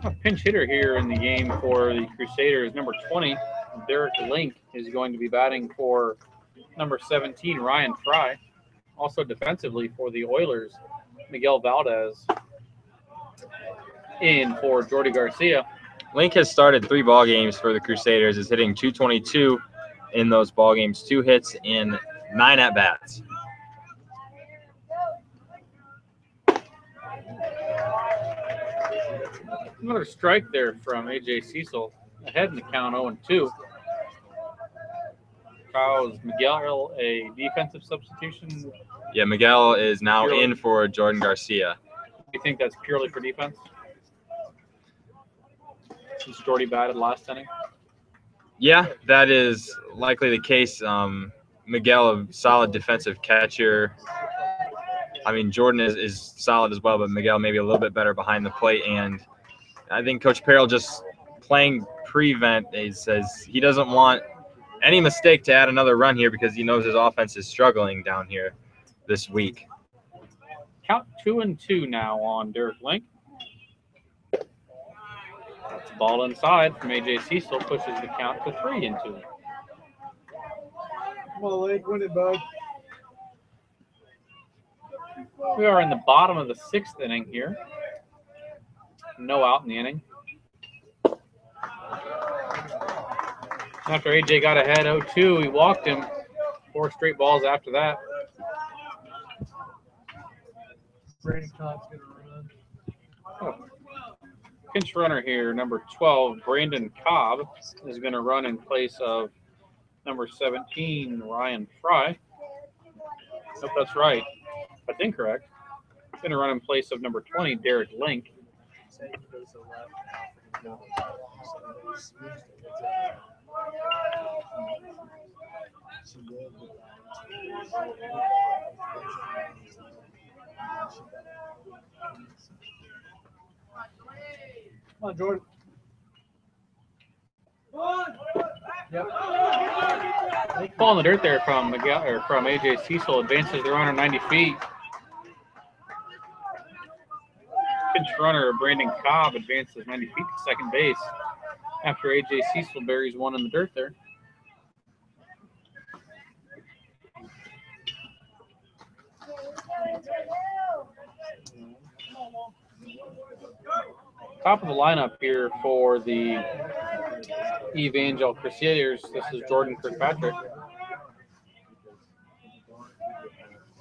A pinch hitter here in the game for the Crusaders, number 20, Derek Link, is going to be batting for number 17, Ryan Fry. Also defensively for the Oilers, Miguel Valdez in for Jordy Garcia. Link has started three ball games for the Crusaders, is hitting 222 in those ball games, two hits in nine at bats. Another strike there from AJ Cecil, ahead in the count 0 and 2. Kyle, is Miguel a defensive substitution? Yeah, Miguel is now Purely- in for Jordan Garcia. you think that's purely for defense? Since Jordy batted last inning? Yeah, that is likely the case. Um, Miguel, a solid defensive catcher. I mean, Jordan is, is solid as well, but Miguel maybe a little bit better behind the plate. And I think Coach Farrell just playing prevent he says he doesn't want any mistake to add another run here because he knows his offense is struggling down here. this week. Count two and two now on Derek Link. That's the ball inside from AJ Cecil, pushes the count to three and two. Come on, Lake, win it, bud. We are in the bottom of the sixth inning here. No out in the inning. After AJ got ahead 0 2, he walked him. Four straight balls after that. Brandon Cobb's gonna run. Oh. Pinch runner here, number 12, Brandon Cobb, is going to run in place of number 17, Ryan Fry. Nope, that's right. That's incorrect. Going to run in place of number 20, Derek Link. Come on, Jordan. Yep. Ball in the dirt there from Miguel or from AJ Cecil advances the runner 90 feet. Pinch runner Brandon Cobb advances 90 feet to second base after AJ Cecil buries one in the dirt there. Top of the lineup here for the Evangel Crusaders. This is Jordan Kirkpatrick.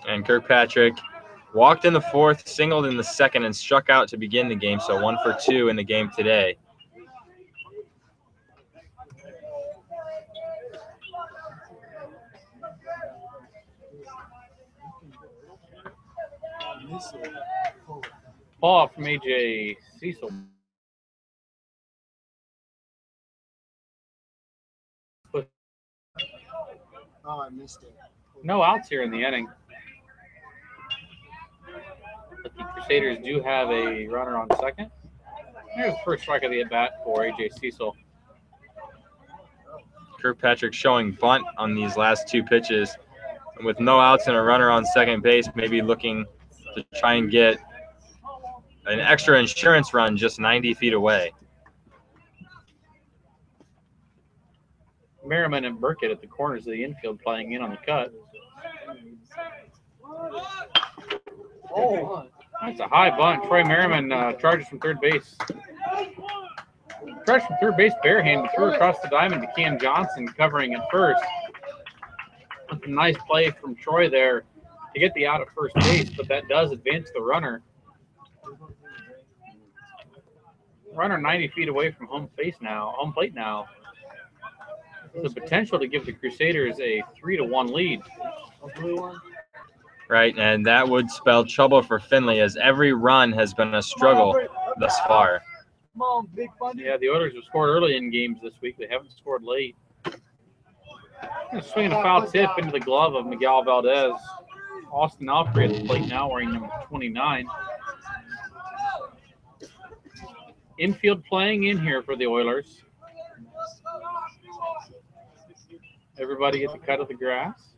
And Kirkpatrick walked in the fourth, singled in the second, and struck out to begin the game. So one for two in the game today. Miss it. Ball from AJ Cecil. Oh, I missed it. No outs here in the inning. But the Crusaders do have a runner on second. Here's the first strike of the at bat for AJ Cecil. Kirkpatrick showing bunt on these last two pitches. And with no outs and a runner on second base, maybe looking to try and get an extra insurance run just 90 feet away. Merriman and Burkett at the corners of the infield playing in on the cut. That's a high bunt. Troy Merriman uh, charges from third base. Charged from third base barehanded, threw across the diamond to Cam Johnson covering at first. That's a nice play from Troy there to get the out at first base, but that does advance the runner. Runner 90 feet away from home face now, home plate now. The potential to give the Crusaders a three to one lead. a blue one. Right, and that would spell trouble for Findlay as every run has been a struggle thus far. Come on, big bunny. Yeah, the Oilers have scored early in games this week. They haven't scored late. Swinging a foul tip into the glove of Miguel Valdez. Austin Alfrey at the plate now wearing number 29. Infield playing in here for the Oilers. Everybody gets a cut of the grass.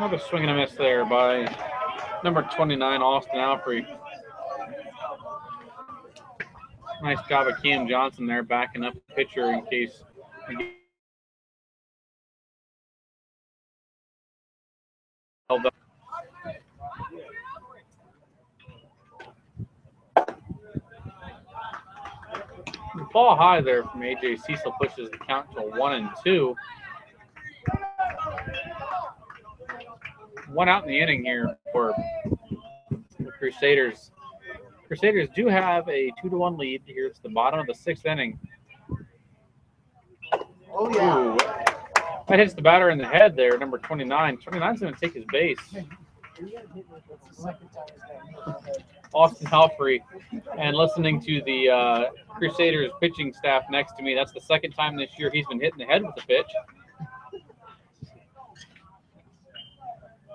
Another swing and a miss there by number 29, Austin Alfrey. Nice job of Cam Johnson there backing up the pitcher in case. Ball high there from AJ Cecil pushes the count to one and two. One out in the inning here for the Crusaders. Crusaders do have a two to one lead here. It's the bottom of the sixth inning. Oh, yeah. Ooh, that hits the batter in the head there, number 29. 29's going to take his base. Austin Alfrey. And listening to the uh, Crusaders pitching staff next to me, that's the second time this year he's been hit in the head with a pitch.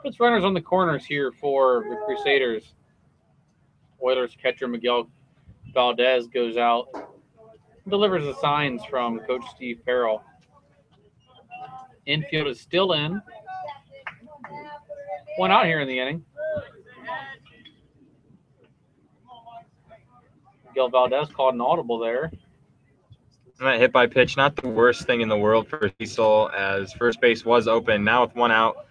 Puts runners on the corners here for the Crusaders. Oilers catcher Miguel Valdez goes out, delivers the signs from Coach Steve Farrell. Infield is still in. One out here in the inning. Gil Valdez called an audible there. That hit by pitch, not the worst thing in the world for Cecil, as first base was open. Now with one out,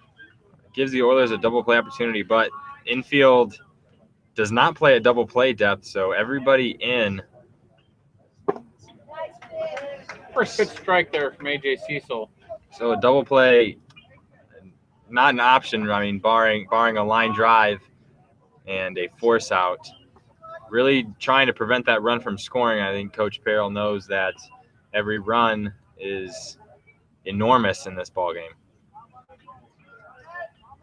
gives the Oilers a double play opportunity, but infield does not play a double play depth, so everybody in. First good strike there from AJ Cecil. So a double play, not an option. I mean, barring barring a line drive and a force out, really trying to prevent that run from scoring. I think Coach Farrell knows that every run is enormous in this ball game.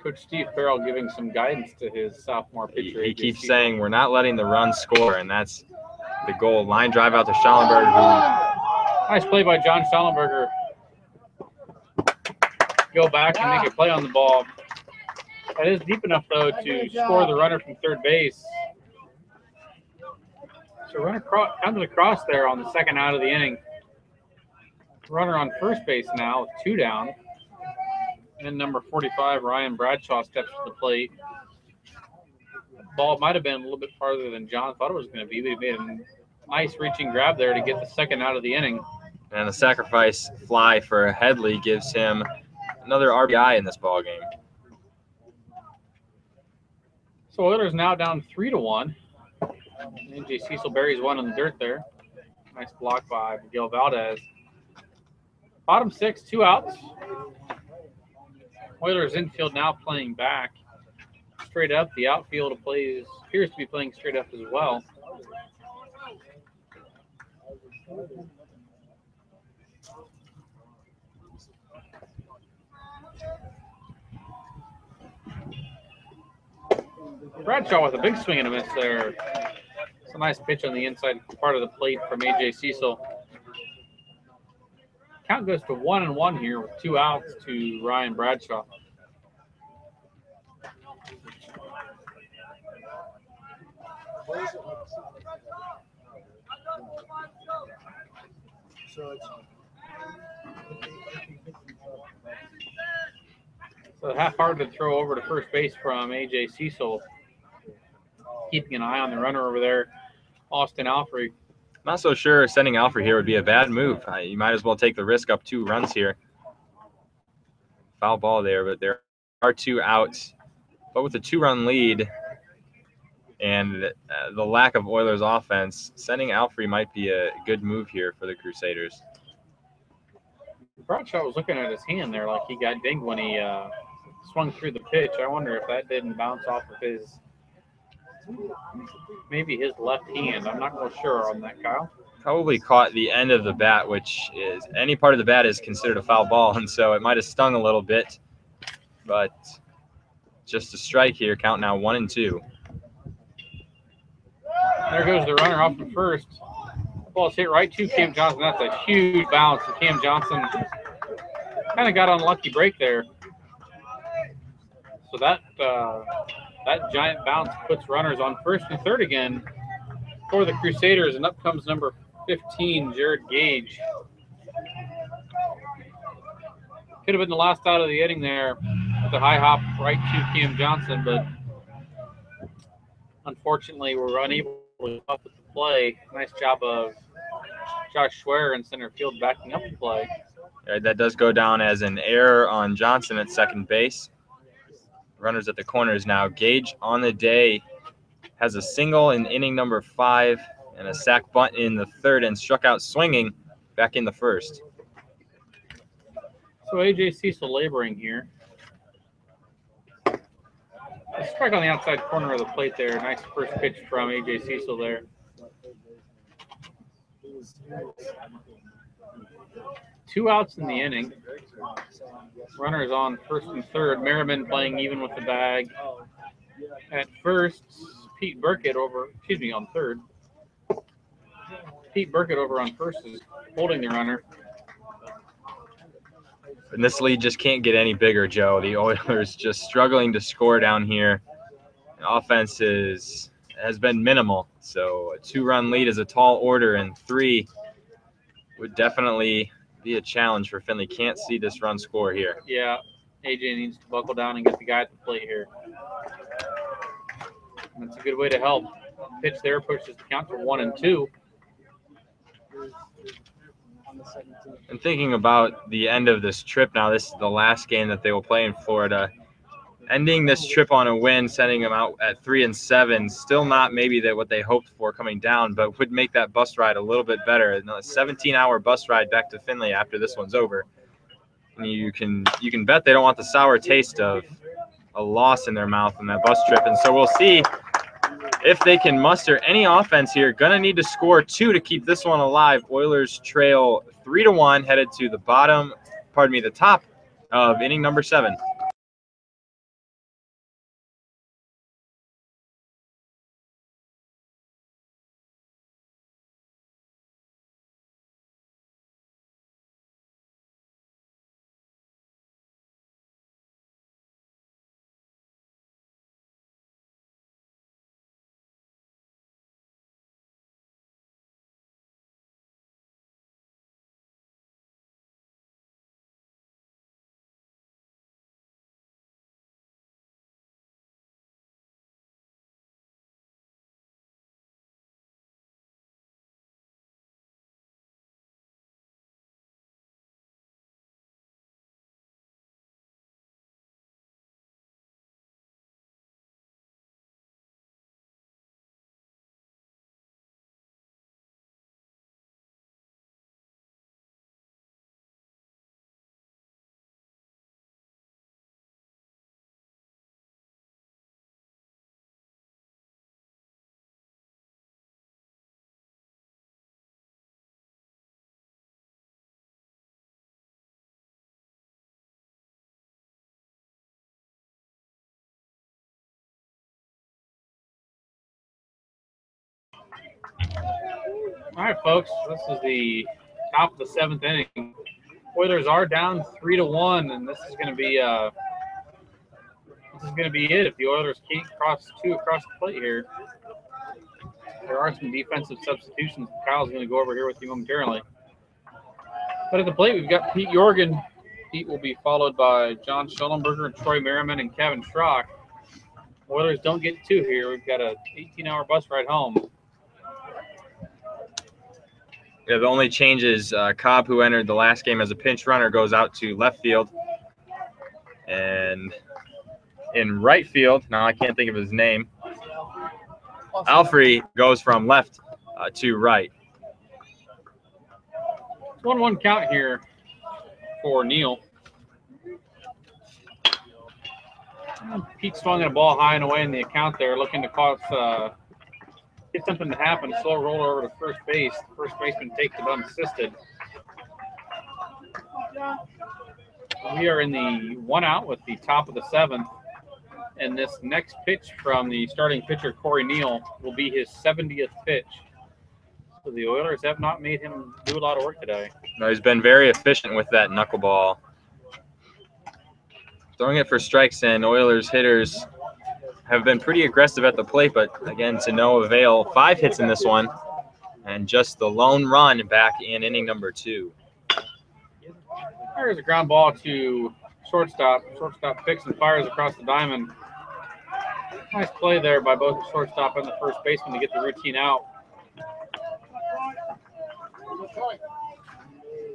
Coach Steve Farrell giving some guidance to his sophomore pitcher. he AJ keeps saying we're not letting the run score, and that's the goal. Line drive out to Schallenberg, Nice play by John Schellenberger. Go back and make a play on the ball. That is deep enough though to score the runner from third base. So runner cro- comes across there on the second out of the inning. Runner on first base now with two down. And then number 45, Ryan Bradshaw steps to the plate. Ball might have been a little bit farther than John thought it was going to be, but he made a nice reaching grab there to get the second out of the inning. and the sacrifice fly for Headley gives him another RBI in this ball game. So Oilers now down three to one. AJ Cecil buries one in the dirt there. Nice block by Miguel Valdez. Bottom six, two outs. Oilers infield now playing back. Straight up, the outfield plays appears to be playing straight up as well. Bradshaw with a big swing and a miss there. It's a nice pitch on the inside part of the plate from AJ Cecil. Count goes to one and one here with two outs to Ryan Bradshaw. So half-hearted throw over to first base from AJ Cecil, keeping an eye on the runner over there, Austin Alfrey. Not so sure sending Alfrey here would be a bad move. Uh, you might as well take the risk up two runs here. Foul ball there, but there are two outs. But with a two-run lead and uh, the lack of Oilers offense, sending Alfrey might be a good move here for the Crusaders. Bradshaw was looking at his hand there like he got dinged when he uh, swung through the pitch. I wonder if that didn't bounce off of his maybe his left hand. I'm not real sure on that, Kyle. Probably caught the end of the bat, which is any part of the bat is considered a foul ball, [laughs] and so it might have stung a little bit. But just a strike here. Count now one and two. There goes the runner off from first. Ball's hit right to Cam Johnson. That's a huge bounce. And Cam Johnson kind of got on a lucky break there. So that uh, that giant bounce puts runners on first and third again for the Crusaders, and up comes number 15, Jared Gage. Could have been the last out of the inning there with a high hop right to Cam Johnson, but unfortunately we're unable to up with the play. Nice job of Josh Schwer in center field backing up the play. That does go down as an error on Johnson at second base. Runners at the corners now. Gage on the day has a single in inning number five and a sac bunt in the third and struck out swinging back in the first. So AJ Cecil laboring here. A strike on the outside corner of the plate there. Nice first pitch from AJ Cecil there. Two outs in the inning. Runners on first and third. Merriman playing even with the bag. At first, Pete Burkett over, excuse me, on third. Pete Burkett over on first is holding the runner. And this lead just can't get any bigger, Joe. The Oilers just struggling to score down here. Offense is has been minimal. So a two-run lead is a tall order, and three would definitely be a challenge for Findlay. Can't see this run score here. Yeah, AJ needs to buckle down and get the guy at the plate here. That's a good way to help. Pitch there pushes the count to one and two. On the 17th. And thinking about the end of this trip now, this is the last game that they will play in Florida. Ending this trip on a win, sending them out at three and seven, still not maybe that what they hoped for coming down, but would make that bus ride a little bit better. A 17-hour bus ride back to Findlay after this one's over. And you can you can bet they don't want the sour taste of a loss in their mouth on that bus trip. And so we'll see if they can muster any offense here. Gonna need to score two to keep this one alive. Oilers trail three to one, headed to the bottom, pardon me, the top of inning number seven. All right, folks. This is the top of the seventh inning. Oilers are down three to one, and this is going to be uh, this is going to be it. If the Oilers can't cross two across the plate here, there are some defensive substitutions. Kyle's going to go over here with you momentarily. But at the plate, we've got Pete Jorgen. Pete will be followed by John Schellenberger, and Troy Merriman, and Kevin Schrock. Oilers don't get two here. We've got a 18-hour bus ride home. The only change is uh, Cobb, who entered the last game as a pinch runner, goes out to left field. And in right field, now I can't think of his name, Alfrey goes from left uh, to right. One one count here for Neal. Pete swung at a ball high and away in the account there, looking to cause uh, get something to happen. Slow roll over to first base. The first baseman takes it unassisted. We are in the one out with the top of the seventh. And this next pitch from the starting pitcher, Corey Neal, will be his 70th pitch. So the Oilers have not made him do a lot of work today. No, he's been very efficient with that knuckleball. Throwing it for strikes, and Oilers hitters have been pretty aggressive at the plate, but again, to no avail. Five hits in this one, and just the lone run back in inning number two. There's a ground ball to shortstop. Shortstop picks and fires across the diamond. Nice play there by both the shortstop and the first baseman to get the routine out.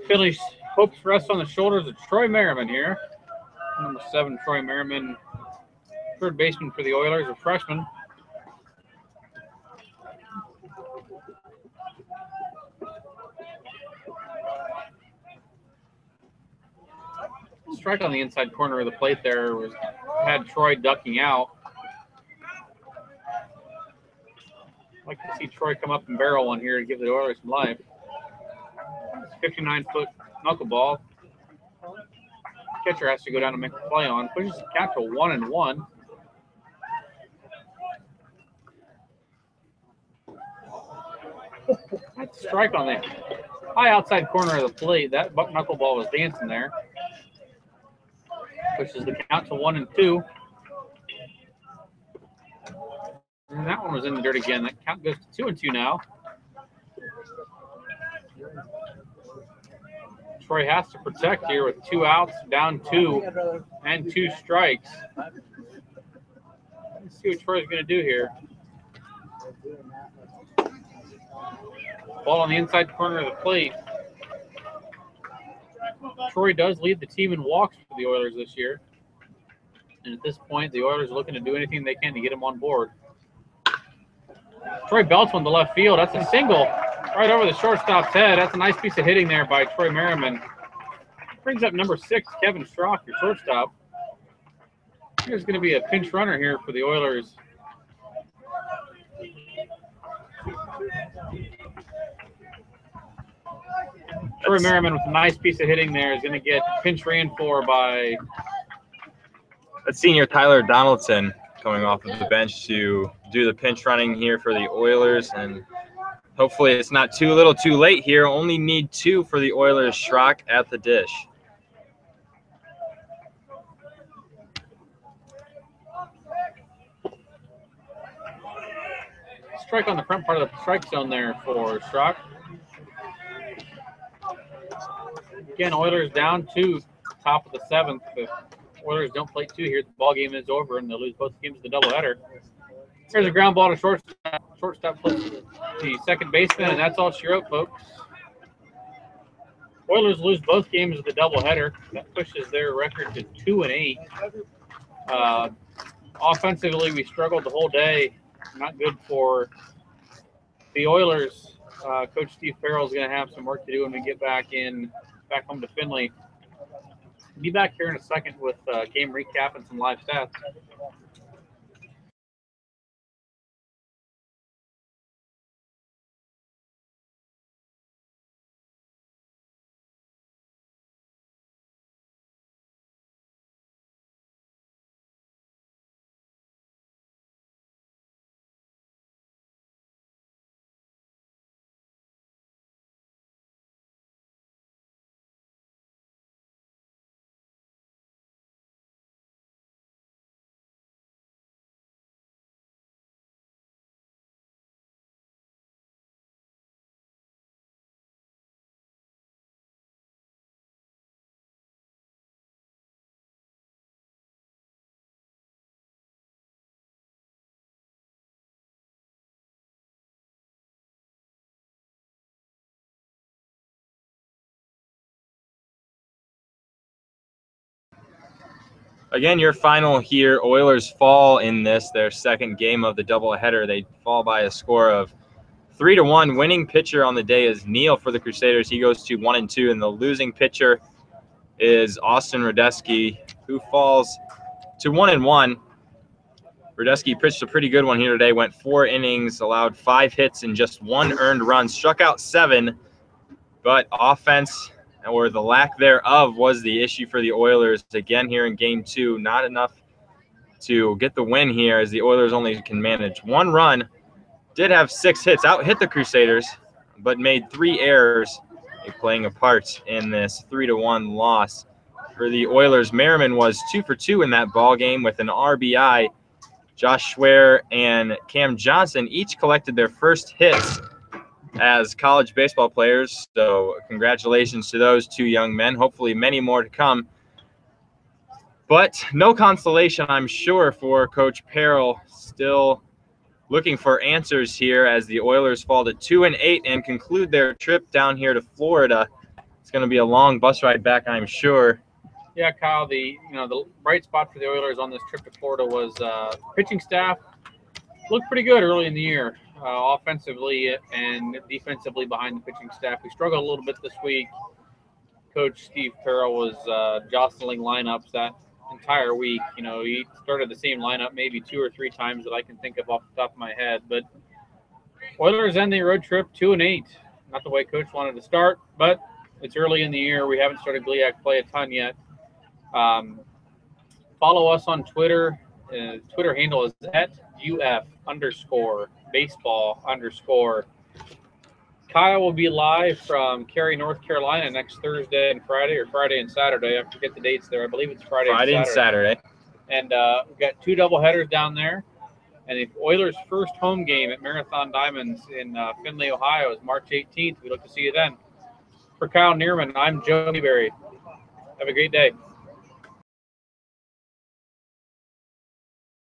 Findlay's hopes rest on the shoulders of Troy Merriman here. Number seven, Troy Merriman, third baseman for the Oilers, a freshman. Strike on the inside corner of the plate there was had Troy ducking out. like to see Troy come up and barrel one here to give the Oilers some life. 59 foot knuckleball. Catcher has to go down and make a play on. Pushes the count to one and one. That's strike on that. high outside corner of the plate. That buck knuckleball was dancing there. Pushes the count to one and two. And that one was in the dirt again. That count goes to two and two now. Troy has to protect here with two outs, down two, and two strikes. Let's see what Troy's going to do here. doing that. Ball on the inside corner of the plate. Troy does lead the team in walks for the Oilers this year. And at this point, the Oilers are looking to do anything they can to get him on board. Troy belts one to left field. That's a single right over the shortstop's head. That's a nice piece of hitting there by Troy Merriman. Brings up number six, Kevin Schrock, your shortstop. There's going to be a pinch runner here for the Oilers. Troy Merriman with a nice piece of hitting there is going to get pinch ran for by That's senior Tyler Donaldson coming off of the bench to do the pinch running here for the Oilers. And hopefully it's not too little too late here. Only need two for the Oilers. Schrock at the dish. strike on the front part of the strike zone there for Schrock. Again, Oilers down two, top of the seventh. If Oilers don't play two here, the ball game is over and they'll lose both games of the doubleheader. There's a ground ball to shortstop. Shortstop plays the second baseman, and that's all she wrote, folks. Oilers lose both games of the doubleheader. That pushes their record to two and eight. Uh, offensively, we struggled the whole day. Not good for the Oilers. Uh, Coach Steve Farrell is going to have some work to do when we get back in, back home to Findlay. Be back here in a second with uh, game recap and some live stats. Again, your final here. Oilers fall in this, their second game of the doubleheader. They fall by a score of three to one. Winning pitcher on the day is Neal for the Crusaders. He goes to one and two, and the losing pitcher is Austin Radesky, who falls to one and one. Radesky pitched a pretty good one here today. Went four innings, allowed five hits and just one earned run. Struck out seven, but offense or the lack thereof was the issue for the Oilers again here in game two. Not enough to get the win here as the Oilers only can manage one run. Did have six hits, out hit the Crusaders, but made three errors, playing a part in this three to one loss for the Oilers. Merriman was two for two in that ball game with an RBI. Josh Schwer and Cam Johnson each collected their first hits as college baseball players. So, congratulations to those two young men. Hopefully, many more to come. But no consolation, I'm sure, for Coach Farrell. Still looking for answers here as the Oilers fall to two and eight and conclude their trip down here to Florida. It's going to be a long bus ride back, I'm sure. Yeah, Kyle. The you know the bright spot for the Oilers on this trip to Florida was uh, pitching staff looked pretty good early in the year, uh, offensively and defensively behind the pitching staff. We struggled a little bit this week. Coach Steve Farrell was uh, jostling lineups that entire week. You know, he started the same lineup maybe two or three times that I can think of off the top of my head. But Oilers end the road trip two and eight. Not the way Coach wanted to start, but it's early in the year. We haven't started GLIAC play a ton yet. Um, follow us on Twitter. Uh, Twitter handle is at UF underscore baseball underscore. Kyle will be live from Cary, North Carolina next Thursday and Friday, or Friday and Saturday. I forget the dates there. I believe it's Friday, Friday and and Saturday. Saturday. And uh, we've got two double headers down there. And the Oilers' first home game at Marathon Diamonds in uh, Findlay, Ohio is March 18th. We look to see you then. For Kyle Neerman, I'm Joe Berry. Have a great day.